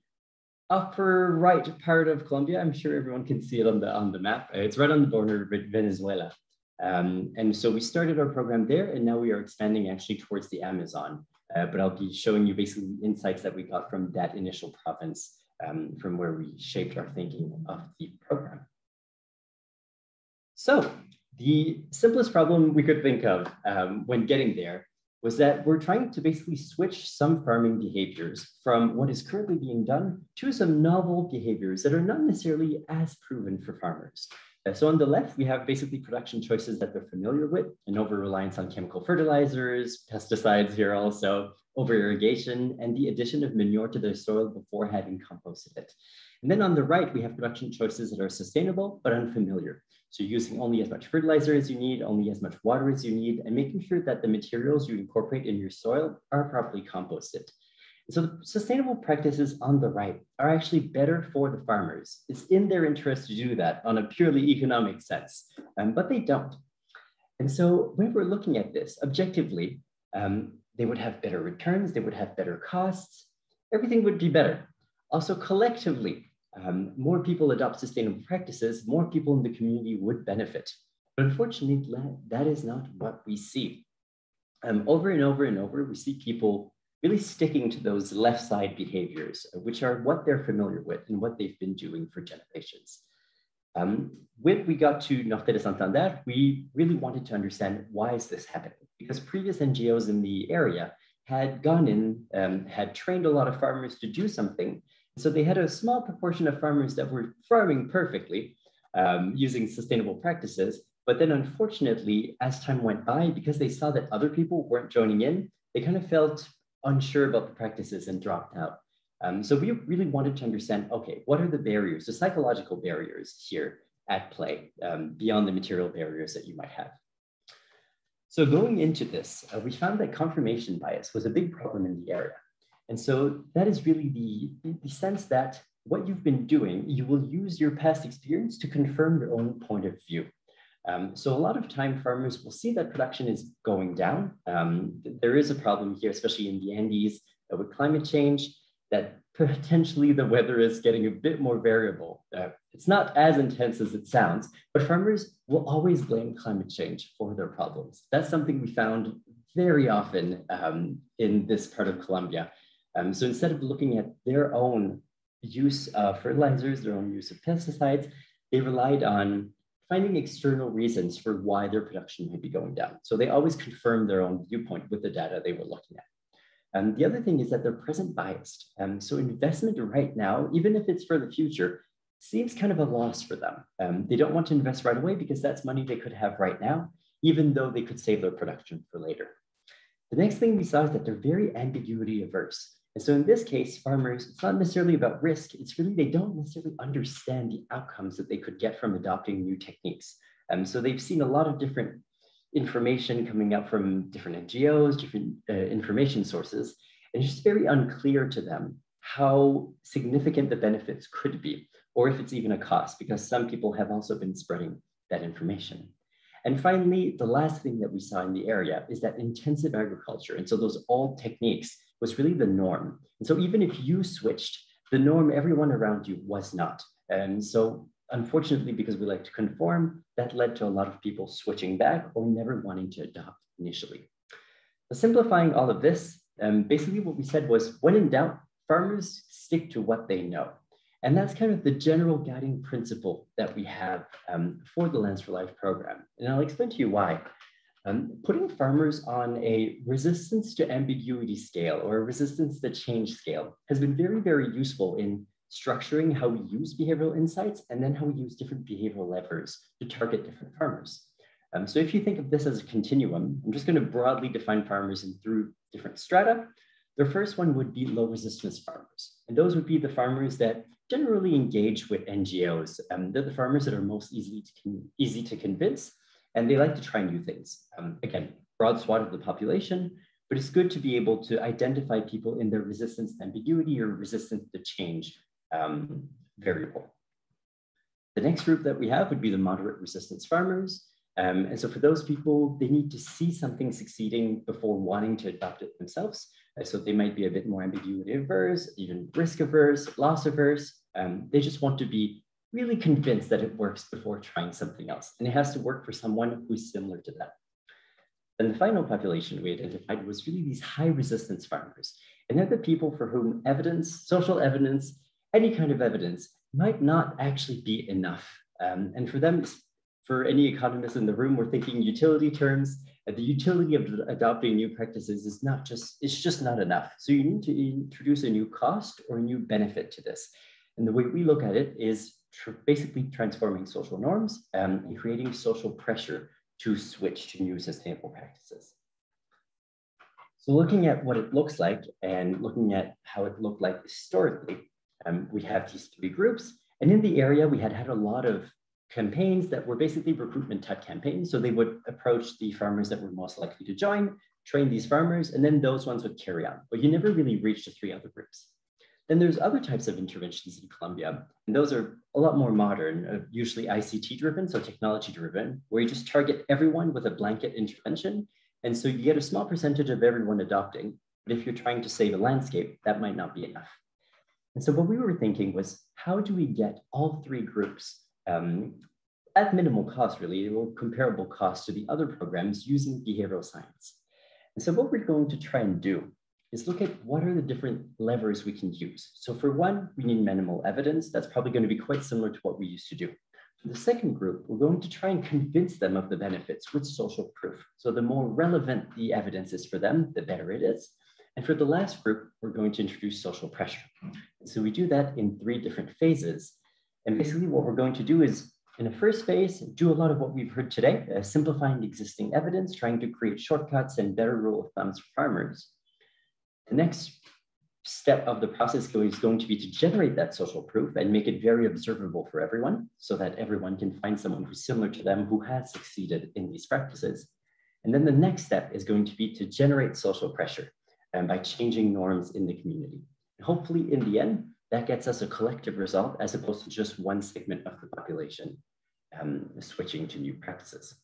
upper right part of Colombia. I'm sure everyone can see it on the, on the map. It's right on the border with Venezuela. Um, and so we started our program there and now we are expanding actually towards the Amazon. Uh, but I'll be showing you basically insights that we got from that initial province um, from where we shaped our thinking of the program. So the simplest problem we could think of um, when getting there was that we're trying to basically switch some farming behaviors from what is currently being done to some novel behaviors that are not necessarily as proven for farmers. So on the left, we have basically production choices that they're familiar with, an over-reliance on chemical fertilizers, pesticides here also, over-irrigation, and the addition of manure to their soil before having composted it. And then on the right, we have production choices that are sustainable but unfamiliar. So using only as much fertilizer as you need, only as much water as you need, and making sure that the materials you incorporate in your soil are properly composted. So the sustainable practices on the right are actually better for the farmers. It's in their interest to do that on a purely economic sense, um, but they don't. And so when we're looking at this objectively, um, they would have better returns, they would have better costs, everything would be better. Also collectively, um, more people adopt sustainable practices, more people in the community would benefit. But unfortunately, that is not what we see. um, over and over and over, we see people really sticking to those left side behaviors, which are what they're familiar with and what they've been doing for generations. Um, when we got to Norte de Santander, we really wanted to understand why is this happening? Because previous NGOs in the area had gone in, um, had trained a lot of farmers to do something. So they had a small proportion of farmers that were farming perfectly um, using sustainable practices. But then unfortunately, as time went by, because they saw that other people weren't joining in, they kind of felt unsure about the practices and dropped out. Um, so we really wanted to understand, okay, what are the barriers, the psychological barriers here at play um, beyond the material barriers that you might have? So going into this, uh, we found that confirmation bias was a big problem in the area. And so that is really the, the sense that what you've been doing, you will use your past experience to confirm your own point of view. Um, so a lot of time farmers will see that production is going down. Um, there is a problem here, especially in the Andes uh, with climate change, that potentially the weather is getting a bit more variable. Uh, it's not as intense as it sounds, but farmers will always blame climate change for their problems. That's something we found very often um, in this part of Colombia. Um, so instead of looking at their own use of fertilizers, their own use of pesticides, they relied on finding external reasons for why their production may be going down. So they always confirm their own viewpoint with the data they were looking at. And the other thing is that they're present biased. Um, so investment right now, even if it's for the future, seems kind of a loss for them. Um, they don't want to invest right away because that's money they could have right now, even though they could save their production for later. The next thing we saw is that they're very ambiguity averse. And so in this case, farmers, it's not necessarily about risk, it's really they don't necessarily understand the outcomes that they could get from adopting new techniques. Um, so they've seen a lot of different information coming up from different NGOs, different uh, information sources, and it's just very unclear to them how significant the benefits could be, or if it's even a cost, because some people have also been spreading that information. And finally, the last thing that we saw in the area is that intensive agriculture, and so those old techniques was really the norm. And so even if you switched, the norm everyone around you was not. And so unfortunately, because we like to conform, that led to a lot of people switching back or never wanting to adopt initially. But simplifying all of this, um, basically what we said was when in doubt, farmers stick to what they know. And that's kind of the general guiding principle that we have um, for the Lands for Life program. And I'll explain to you why. Um, putting farmers on a resistance to ambiguity scale or a resistance to change scale has been very, very useful in structuring how we use behavioral insights and then how we use different behavioral levers to target different farmers. Um, so if you think of this as a continuum, I'm just going to broadly define farmers in through different strata. The first one would be low resistance farmers. And those would be the farmers that generally engage with NGOs. Um, they're the farmers that are most easily to easy to convince, and they like to try new things. Um, again, broad swath of the population, but it's good to be able to identify people in their resistance to ambiguity or resistance to change um, variable. The next group that we have would be the moderate resistance farmers. Um, and so for those people, they need to see something succeeding before wanting to adopt it themselves. Uh, so they might be a bit more ambiguity averse, even risk averse, loss averse. Um, they just want to be really convinced that it works before trying something else. And it has to work for someone who's similar to them. And the final population we identified was really these high resistance farmers. And they're the people for whom evidence, social evidence, any kind of evidence might not actually be enough. Um, and for them, for any economists in the room, we're thinking utility terms. Uh, the utility of adopting new practices is not just, it's just not enough. So you need to introduce a new cost or a new benefit to this. And the way we look at it is tr basically transforming social norms um, and creating social pressure to switch to new sustainable practices. So looking at what it looks like and looking at how it looked like historically, um, we have these three groups. And in the area, we had had a lot of campaigns that were basically recruitment type campaigns. So they would approach the farmers that were most likely to join, train these farmers, and then those ones would carry on. But you never really reached the three other groups. Then there's other types of interventions in Colombia, and those are a lot more modern, uh, usually ICT driven, so technology driven, where you just target everyone with a blanket intervention. And so you get a small percentage of everyone adopting, but if you're trying to save a landscape, that might not be enough. And so what we were thinking was, how do we get all three groups um, at minimal cost, really, or comparable cost to the other programs using behavioral science? And so what we're going to try and do is look at what are the different levers we can use. So for one, we need minimal evidence. That's probably going to be quite similar to what we used to do. For the second group, we're going to try and convince them of the benefits with social proof. So the more relevant the evidence is for them, the better it is. And for the last group, we're going to introduce social pressure. And so we do that in three different phases. And basically what we're going to do is in the first phase, do a lot of what we've heard today, uh, simplifying existing evidence, trying to create shortcuts and better rule of thumbs for farmers. The next step of the process is going to be to generate that social proof and make it very observable for everyone so that everyone can find someone who's similar to them who has succeeded in these practices. And then the next step is going to be to generate social pressure um, by changing norms in the community. Hopefully in the end, that gets us a collective result as opposed to just one segment of the population um, switching to new practices.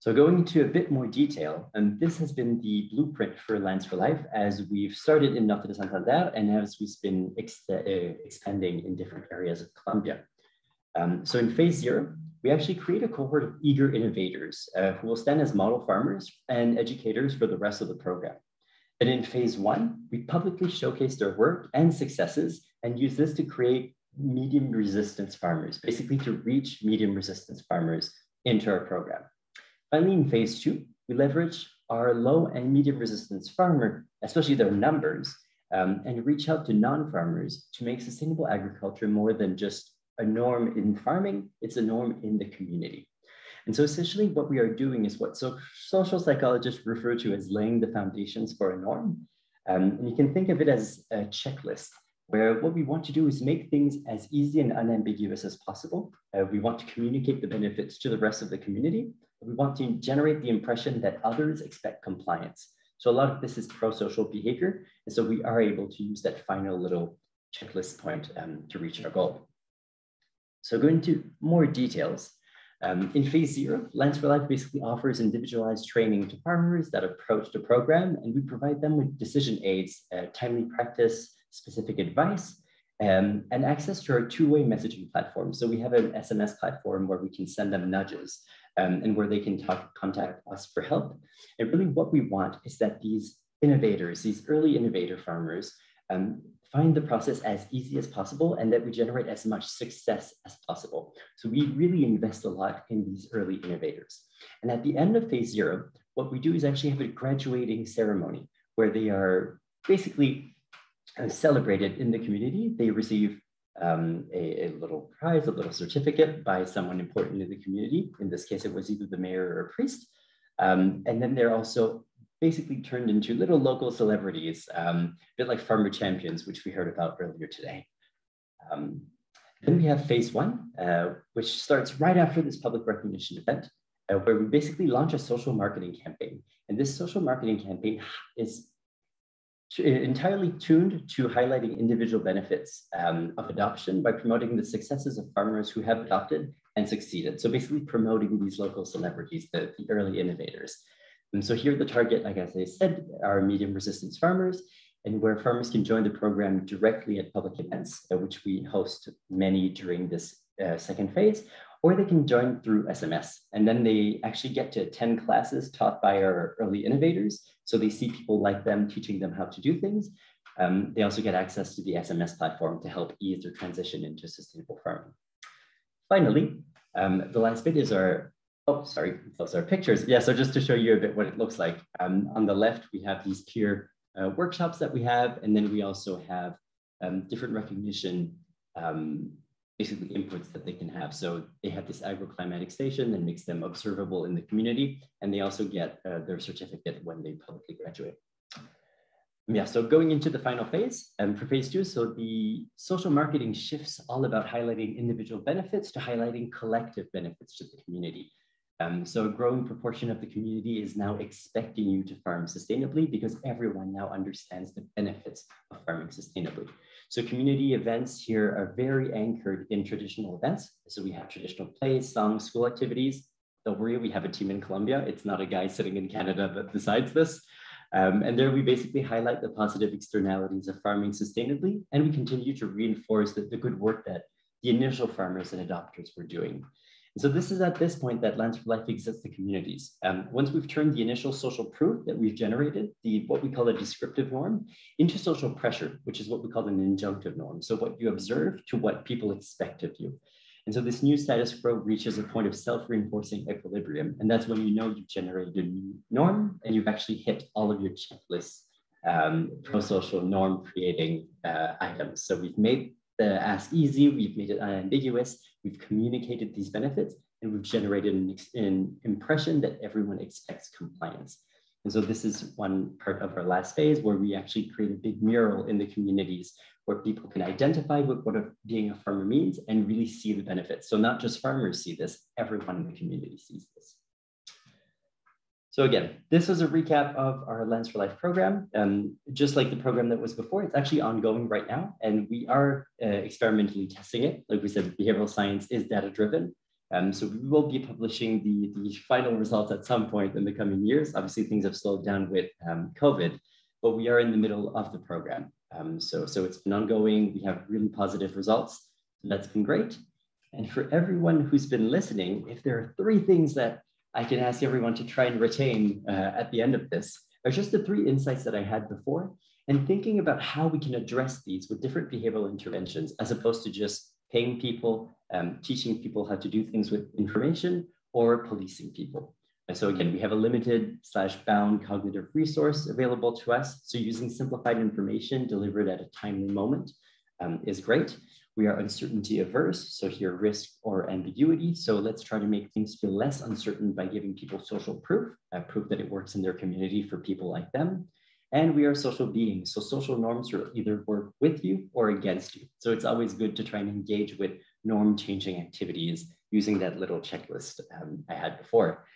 So going into a bit more detail, and um, this has been the blueprint for Lands for Life as we've started in Norte de Santander and as we've been ex uh, expanding in different areas of Colombia. Um, so in phase zero, we actually create a cohort of eager innovators uh, who will stand as model farmers and educators for the rest of the program. And in phase one, we publicly showcase their work and successes and use this to create medium resistance farmers, basically to reach medium resistance farmers into our program. Finally, in phase two, we leverage our low and medium resistance farmer, especially their numbers, um, and reach out to non-farmers to make sustainable agriculture more than just a norm in farming, it's a norm in the community. And so essentially what we are doing is what so social psychologists refer to as laying the foundations for a norm. Um, and you can think of it as a checklist where what we want to do is make things as easy and unambiguous as possible. Uh, we want to communicate the benefits to the rest of the community. We want to generate the impression that others expect compliance. So a lot of this is pro-social behavior. And so we are able to use that final little checklist point um, to reach our goal. So going into more details, um, in phase zero, Lands for Life basically offers individualized training to farmers that approach the program, and we provide them with decision aids, uh, timely practice, specific advice, um, and access to our two-way messaging platform. So we have an SMS platform where we can send them nudges um, and where they can talk, contact us for help. And really what we want is that these innovators, these early innovator farmers, um, find the process as easy as possible and that we generate as much success as possible. So we really invest a lot in these early innovators. And at the end of phase zero, what we do is actually have a graduating ceremony where they are basically celebrated in the community. They receive um, a, a, little prize, a little certificate by someone important in the community. In this case, it was either the mayor or a priest. Um, and then they're also basically turned into little local celebrities, um, a bit like farmer champions, which we heard about earlier today. Um, then we have phase one, uh, which starts right after this public recognition event, uh, where we basically launch a social marketing campaign. And this social marketing campaign is entirely tuned to highlighting individual benefits um, of adoption by promoting the successes of farmers who have adopted and succeeded. So basically promoting these local celebrities, the, the early innovators. And so here the target, like as I said, are medium resistance farmers and where farmers can join the program directly at public events, uh, which we host many during this uh, second phase, or they can join through SMS. And then they actually get to attend classes taught by our early innovators. So they see people like them teaching them how to do things. Um, they also get access to the SMS platform to help ease their transition into sustainable farming. Finally, um, the last bit is our Oh, sorry, those are pictures. Yeah, so just to show you a bit what it looks like. Um, on the left, we have these peer uh, workshops that we have, and then we also have um, different recognition, um, basically inputs that they can have. So they have this agroclimatic station that makes them observable in the community, and they also get uh, their certificate when they publicly graduate. Yeah, so going into the final phase, and um, for phase two, so the social marketing shifts all about highlighting individual benefits to highlighting collective benefits to the community. Um, so a growing proportion of the community is now expecting you to farm sustainably because everyone now understands the benefits of farming sustainably. So community events here are very anchored in traditional events. So we have traditional plays, songs, school activities. Don't worry, we have a team in Colombia. It's not a guy sitting in Canada that decides this. Um, and there we basically highlight the positive externalities of farming sustainably, and we continue to reinforce the, the good work that the initial farmers and adopters were doing. So this is at this point that Lands for Life exists in communities. Um, once we've turned the initial social proof that we've generated, the what we call a descriptive norm, into social pressure, which is what we call an injunctive norm. So what you observe to what people expect of you. And so this new status quo reaches a point of self-reinforcing equilibrium. And that's when you know you've generated a new norm and you've actually hit all of your checklists um, pro-social norm creating uh, items. So we've made the ask easy, we've made it unambiguous, we've communicated these benefits, and we've generated an, an, impression that everyone expects compliance. And so this is one part of our last phase where we actually create a big mural in the communities where people can identify with what being a farmer means and really see the benefits. So not just farmers see this, everyone in the community sees this. So again, this was a recap of our Lands for Life program. Um, just like the program that was before, it's actually ongoing right now, and we are uh, experimentally testing it. Like we said, behavioral science is data-driven. Um, so we will be publishing the, the final results at some point in the coming years. Obviously, things have slowed down with um, COVID, but we are in the middle of the program. Um, so, so it's been ongoing. We have really positive results. So that's been great. And for everyone who's been listening, if there are three things that I can ask everyone to try and retain uh, at the end of this are just the three insights that I had before and thinking about how we can address these with different behavioral interventions as opposed to just paying people, um, teaching people how to do things with information or policing people. And so again, we have a limited slash bound cognitive resource available to us. So using simplified information delivered at a timely moment um, is great. We are uncertainty averse, so here risk or ambiguity. So let's try to make things feel less uncertain by giving people social proof, uh, proof that it works in their community for people like them. And we are social beings, so social norms will either work with you or against you. So it's always good to try and engage with norm changing activities using that little checklist um, I had before.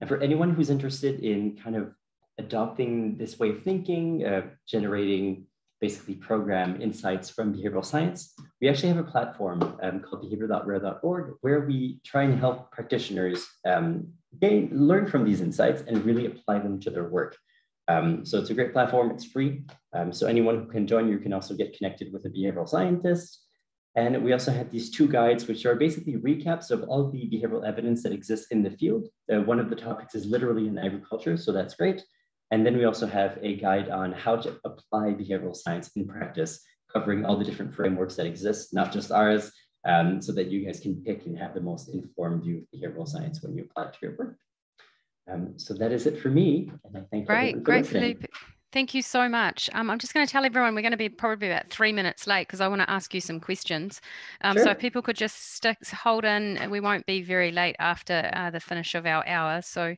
And for anyone who's interested in kind of adopting this way of thinking, uh, generating basically program insights from behavioral science, we actually have a platform um, called behavior.rare.org where we try and help practitioners um, gain, learn from these insights and really apply them to their work. Um, so it's a great platform, it's free. Um, so anyone who can join you can also get connected with a behavioral scientist. And we also have these two guides, which are basically recaps of all the behavioral evidence that exists in the field. Uh, one of the topics is literally in agriculture, so that's great. And then we also have a guide on how to apply behavioral science in practice, covering all the different frameworks that exist, not just ours, um, so that you guys can pick and have the most informed view of behavioral science when you apply it to your work. Um, so that is it for me. And I thank you. great, great. Thank you so much. Um, I'm just going to tell everyone we're going to be probably about three minutes late because I want to ask you some questions. Um, sure. So if people could just stick, hold in, we won't be very late after uh, the finish of our hour. So,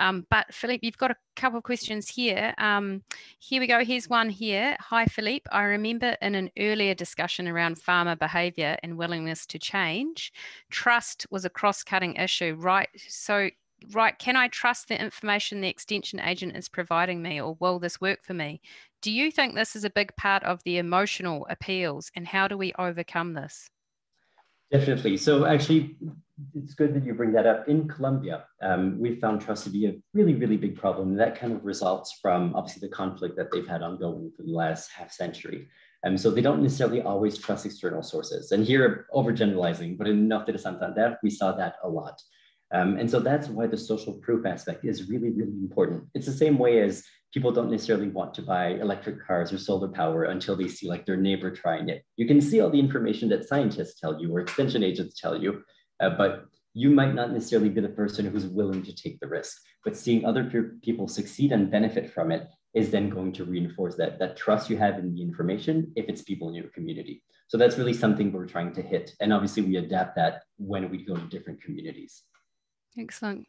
um, but Philippe, you've got a couple of questions here. Um, here we go. Here's one here. Hi, Philippe. I remember in an earlier discussion around farmer behaviour and willingness to change, trust was a cross-cutting issue, right? So right, can I trust the information the extension agent is providing me, or will this work for me? Do you think this is a big part of the emotional appeals, and how do we overcome this? Definitely. So actually, it's good that you bring that up. In Colombia, um, we found trust to be a really, really big problem. That kind of results from obviously the conflict that they've had ongoing for the last half century. And um, so they don't necessarily always trust external sources. And here, overgeneralizing, but in Norte de Santander, we saw that a lot. Um, and so that's why the social proof aspect is really, really important. It's the same way as people don't necessarily want to buy electric cars or solar power until they see like their neighbor trying it. You can see all the information that scientists tell you or extension agents tell you, uh, but you might not necessarily be the person who's willing to take the risk. But seeing other people succeed and benefit from it is then going to reinforce that, that trust you have in the information if it's people in your community. So that's really something we're trying to hit. And obviously we adapt that when we go to different communities. Excellent.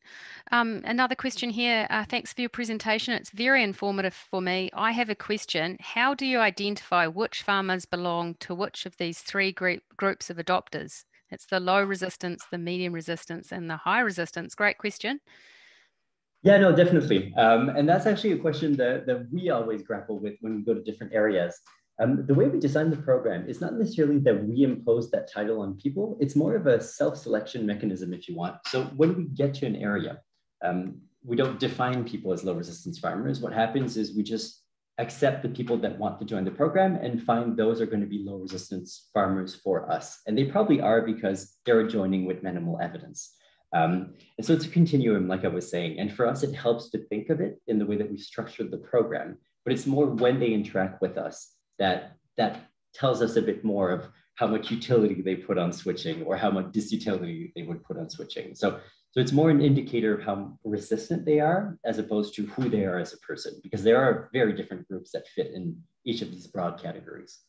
Um, another question here. Uh, thanks for your presentation. It's very informative for me. I have a question. How do you identify which farmers belong to which of these three group, groups of adopters? It's the low resistance, the medium resistance, and the high resistance. Great question. Yeah, no, definitely. Um, and that's actually a question that, that we always grapple with when we go to different areas. Um, the way we design the program is not necessarily that we impose that title on people. It's more of a self-selection mechanism, if you want. So when we get to an area, um, we don't define people as low resistance farmers. What happens is we just accept the people that want to join the program and find those are going to be low resistance farmers for us. And they probably are because they're joining with minimal evidence. Um, and so it's a continuum, like I was saying. And for us, it helps to think of it in the way that we structured the program. But it's more when they interact with us that that tells us a bit more of how much utility they put on switching or how much disutility they would put on switching. So, so it's more an indicator of how resistant they are as opposed to who they are as a person, because there are very different groups that fit in each of these broad categories.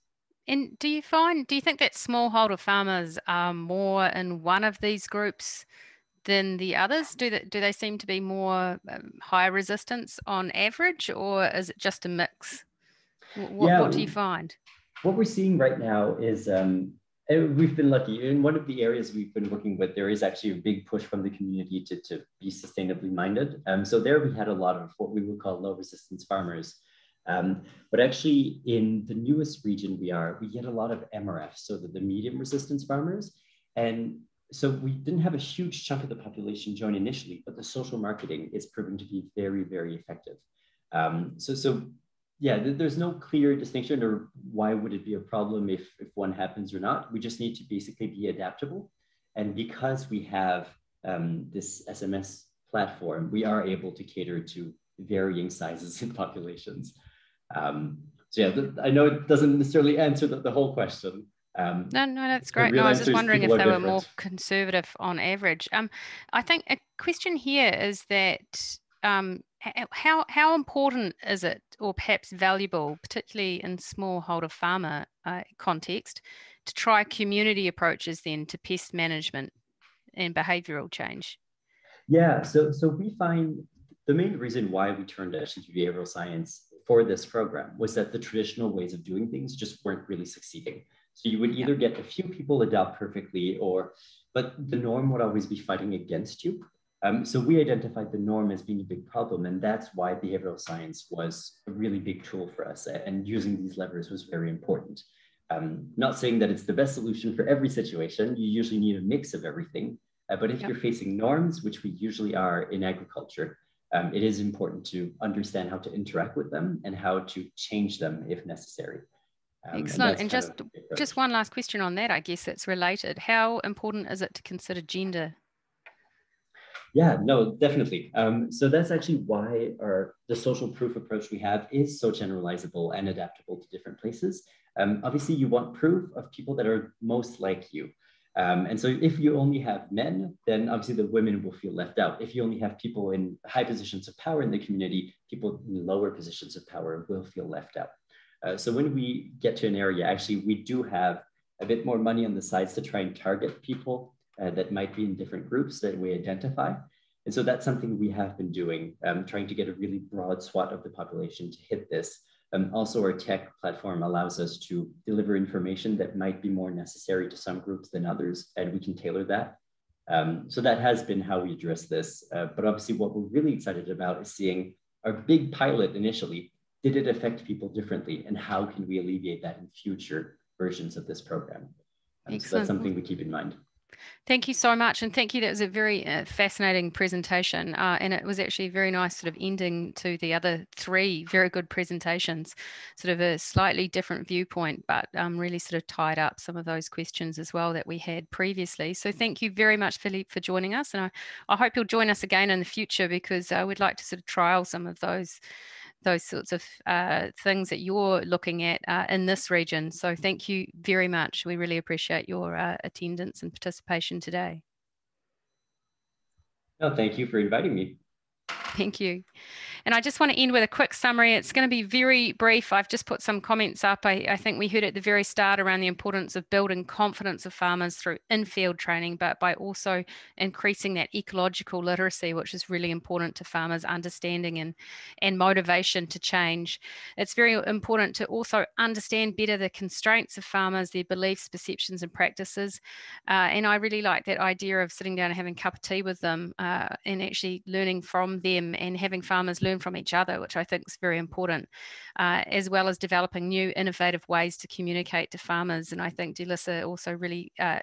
And do you find, do you think that smallholder farmers are more in one of these groups than the others? Do they, do they seem to be more um, high resistance on average, or is it just a mix? What, yeah, what do you find? What we're seeing right now is um, we've been lucky. In one of the areas we've been working with, there is actually a big push from the community to, to be sustainably minded. Um, so there we had a lot of what we would call low resistance farmers. Um, but actually in the newest region we are, we get a lot of MRF, so the, the medium resistance farmers. And so we didn't have a huge chunk of the population join initially, but the social marketing is proving to be very, very effective. Um, so, so yeah, there's no clear distinction or why would it be a problem if, if one happens or not. We just need to basically be adaptable. And because we have um, this SMS platform, we are able to cater to varying sizes and populations. Um, so yeah, I know it doesn't necessarily answer the, the whole question, um, no, no, that's great. No, I was just wondering if they were more conservative on average. Um, I think a question here is that um, how how important is it, or perhaps valuable, particularly in smallholder farmer uh, context, to try community approaches then to pest management and behavioural change? Yeah, so so we find the main reason why we turned to behavioral science for this program was that the traditional ways of doing things just weren't really succeeding. So you would either get a few people adopt perfectly or, but the norm would always be fighting against you. Um, so we identified the norm as being a big problem. And that's why behavioral science was a really big tool for us. And using these levers was very important. Um, not saying that it's the best solution for every situation. You usually need a mix of everything. Uh, but if yep. you're facing norms, which we usually are in agriculture, um, it is important to understand how to interact with them and how to change them if necessary. Um, Excellent. And, and just just one last question on that, I guess that's related. How important is it to consider gender? Yeah, no, definitely. Um, so that's actually why our the social proof approach we have is so generalizable and adaptable to different places. Um, obviously, you want proof of people that are most like you. Um, and so if you only have men, then obviously the women will feel left out. If you only have people in high positions of power in the community, people in lower positions of power will feel left out. Uh, so when we get to an area, actually, we do have a bit more money on the sides to try and target people uh, that might be in different groups that we identify. And so that's something we have been doing, um, trying to get a really broad swath of the population to hit this. Um, also, our tech platform allows us to deliver information that might be more necessary to some groups than others, and we can tailor that. Um, so that has been how we address this. Uh, but obviously, what we're really excited about is seeing our big pilot initially did it affect people differently and how can we alleviate that in future versions of this program um, so that's something we keep in mind Thank you so much. And thank you. That was a very uh, fascinating presentation. Uh, and it was actually very nice sort of ending to the other three very good presentations, sort of a slightly different viewpoint, but um, really sort of tied up some of those questions as well that we had previously. So thank you very much, Philippe, for joining us. And I, I hope you'll join us again in the future because uh, we'd like to sort of trial some of those those sorts of uh, things that you're looking at uh, in this region. So thank you very much. We really appreciate your uh, attendance and participation today. No, thank you for inviting me. Thank you. And I just want to end with a quick summary. It's going to be very brief. I've just put some comments up. I, I, think we heard at the very start around the importance of building confidence of farmers through in-field training, but by also increasing that ecological literacy, which is really important to farmers' understanding and, and motivation to change. It's very important to also understand better the constraints of farmers, their beliefs, perceptions, and practices. Uh, and I really like that idea of sitting down and having a cup of tea with them uh, and actually learning from them and having farmers learn from each other, which I think is very important, uh, as well as developing new innovative ways to communicate to farmers. And I think Delisa also really uh,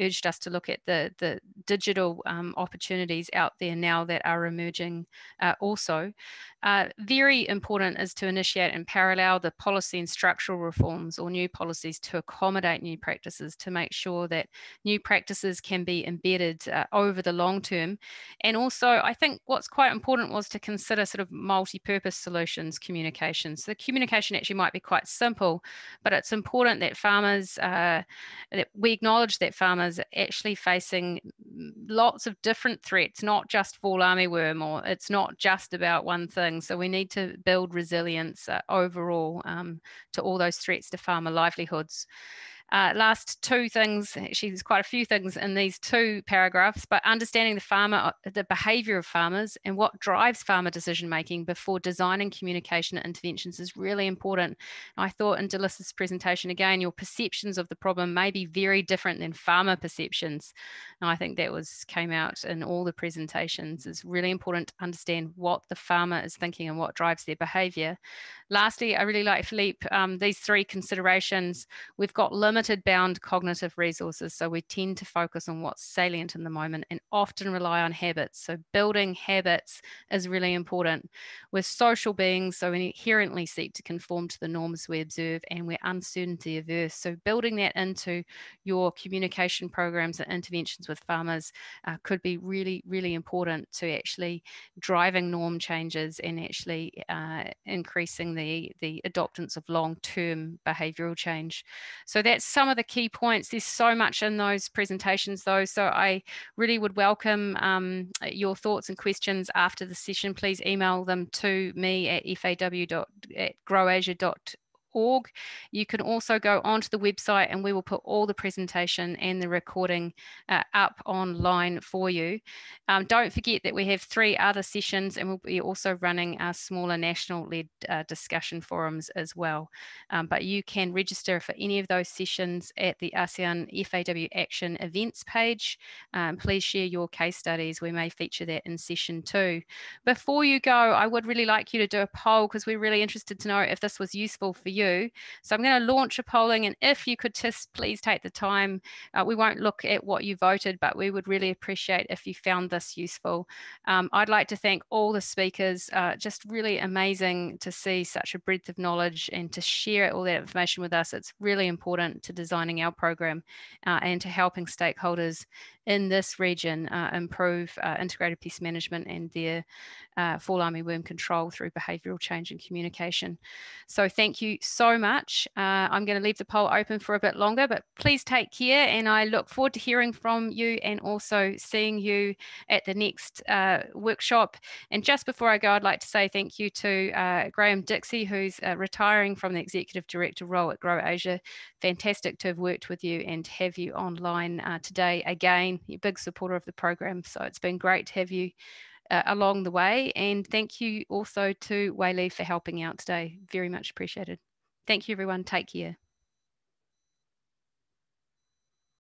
urged us to look at the, the digital um, opportunities out there now that are emerging uh, also. Uh, very important is to initiate in parallel the policy and structural reforms or new policies to accommodate new practices to make sure that new practices can be embedded uh, over the long term. And also, I think what's quite important was to consider sort of multi-purpose solutions communications. So the communication actually might be quite simple, but it's important that farmers, uh, that we acknowledge that farmers are actually facing lots of different threats, not just fall armyworm or it's not just about one thing. So we need to build resilience uh, overall um, to all those threats to farmer livelihoods. Uh, last two things, actually, there's quite a few things in these two paragraphs, but understanding the farmer, uh, the behavior of farmers and what drives farmer decision making before designing communication interventions is really important. I thought in Delisa's presentation, again, your perceptions of the problem may be very different than farmer perceptions. And I think that was came out in all the presentations. It's really important to understand what the farmer is thinking and what drives their behavior. Lastly, I really like Philippe, um, these three considerations. We've got limited bound cognitive resources, so we tend to focus on what's salient in the moment and often rely on habits. So building habits is really important. We're social beings, so we inherently seek to conform to the norms we observe and we're uncertainty averse. So building that into your communication programs and interventions with farmers uh, could be really, really important to actually driving norm changes and actually uh, increasing the the, adoptance of long-term behavioural change. So that's some of the key points. There's so much in those presentations though, so I really would welcome um, your thoughts and questions after the session. Please email them to me at faw.growasia.org org. You can also go onto the website and we will put all the presentation and the recording uh, up online for you. Um, don't forget that we have three other sessions and we'll be also running our smaller national led uh, discussion forums as well. Um, but you can register for any of those sessions at the ASEAN FAW Action events page. Um, please share your case studies. We may feature that in session two. Before you go, I would really like you to do a poll because we're really interested to know if this was useful for you you. So I'm going to launch a polling and if you could just please take the time, uh, we won't look at what you voted, but we would really appreciate if you found this useful. Um, I'd like to thank all the speakers, uh, just really amazing to see such a breadth of knowledge and to share all that information with us. It's really important to designing our program uh, and to helping stakeholders in this region uh, improve uh, integrated pest management and their uh, fall armyworm control through behavioural change and communication. So thank you so much. Uh, I'm going to leave the poll open for a bit longer, but please take care and I look forward to hearing from you and also seeing you at the next uh, workshop. And just before I go, I'd like to say thank you to Grahame Dixie, who's retiring from the Executive Director role at Grow Asia. Fantastic to have worked with you and have you online today again been a big supporter of the program. So it's been great to have you uh, along the way. And thank you also to Li for helping out today. Very much appreciated. Thank you, everyone. Take care.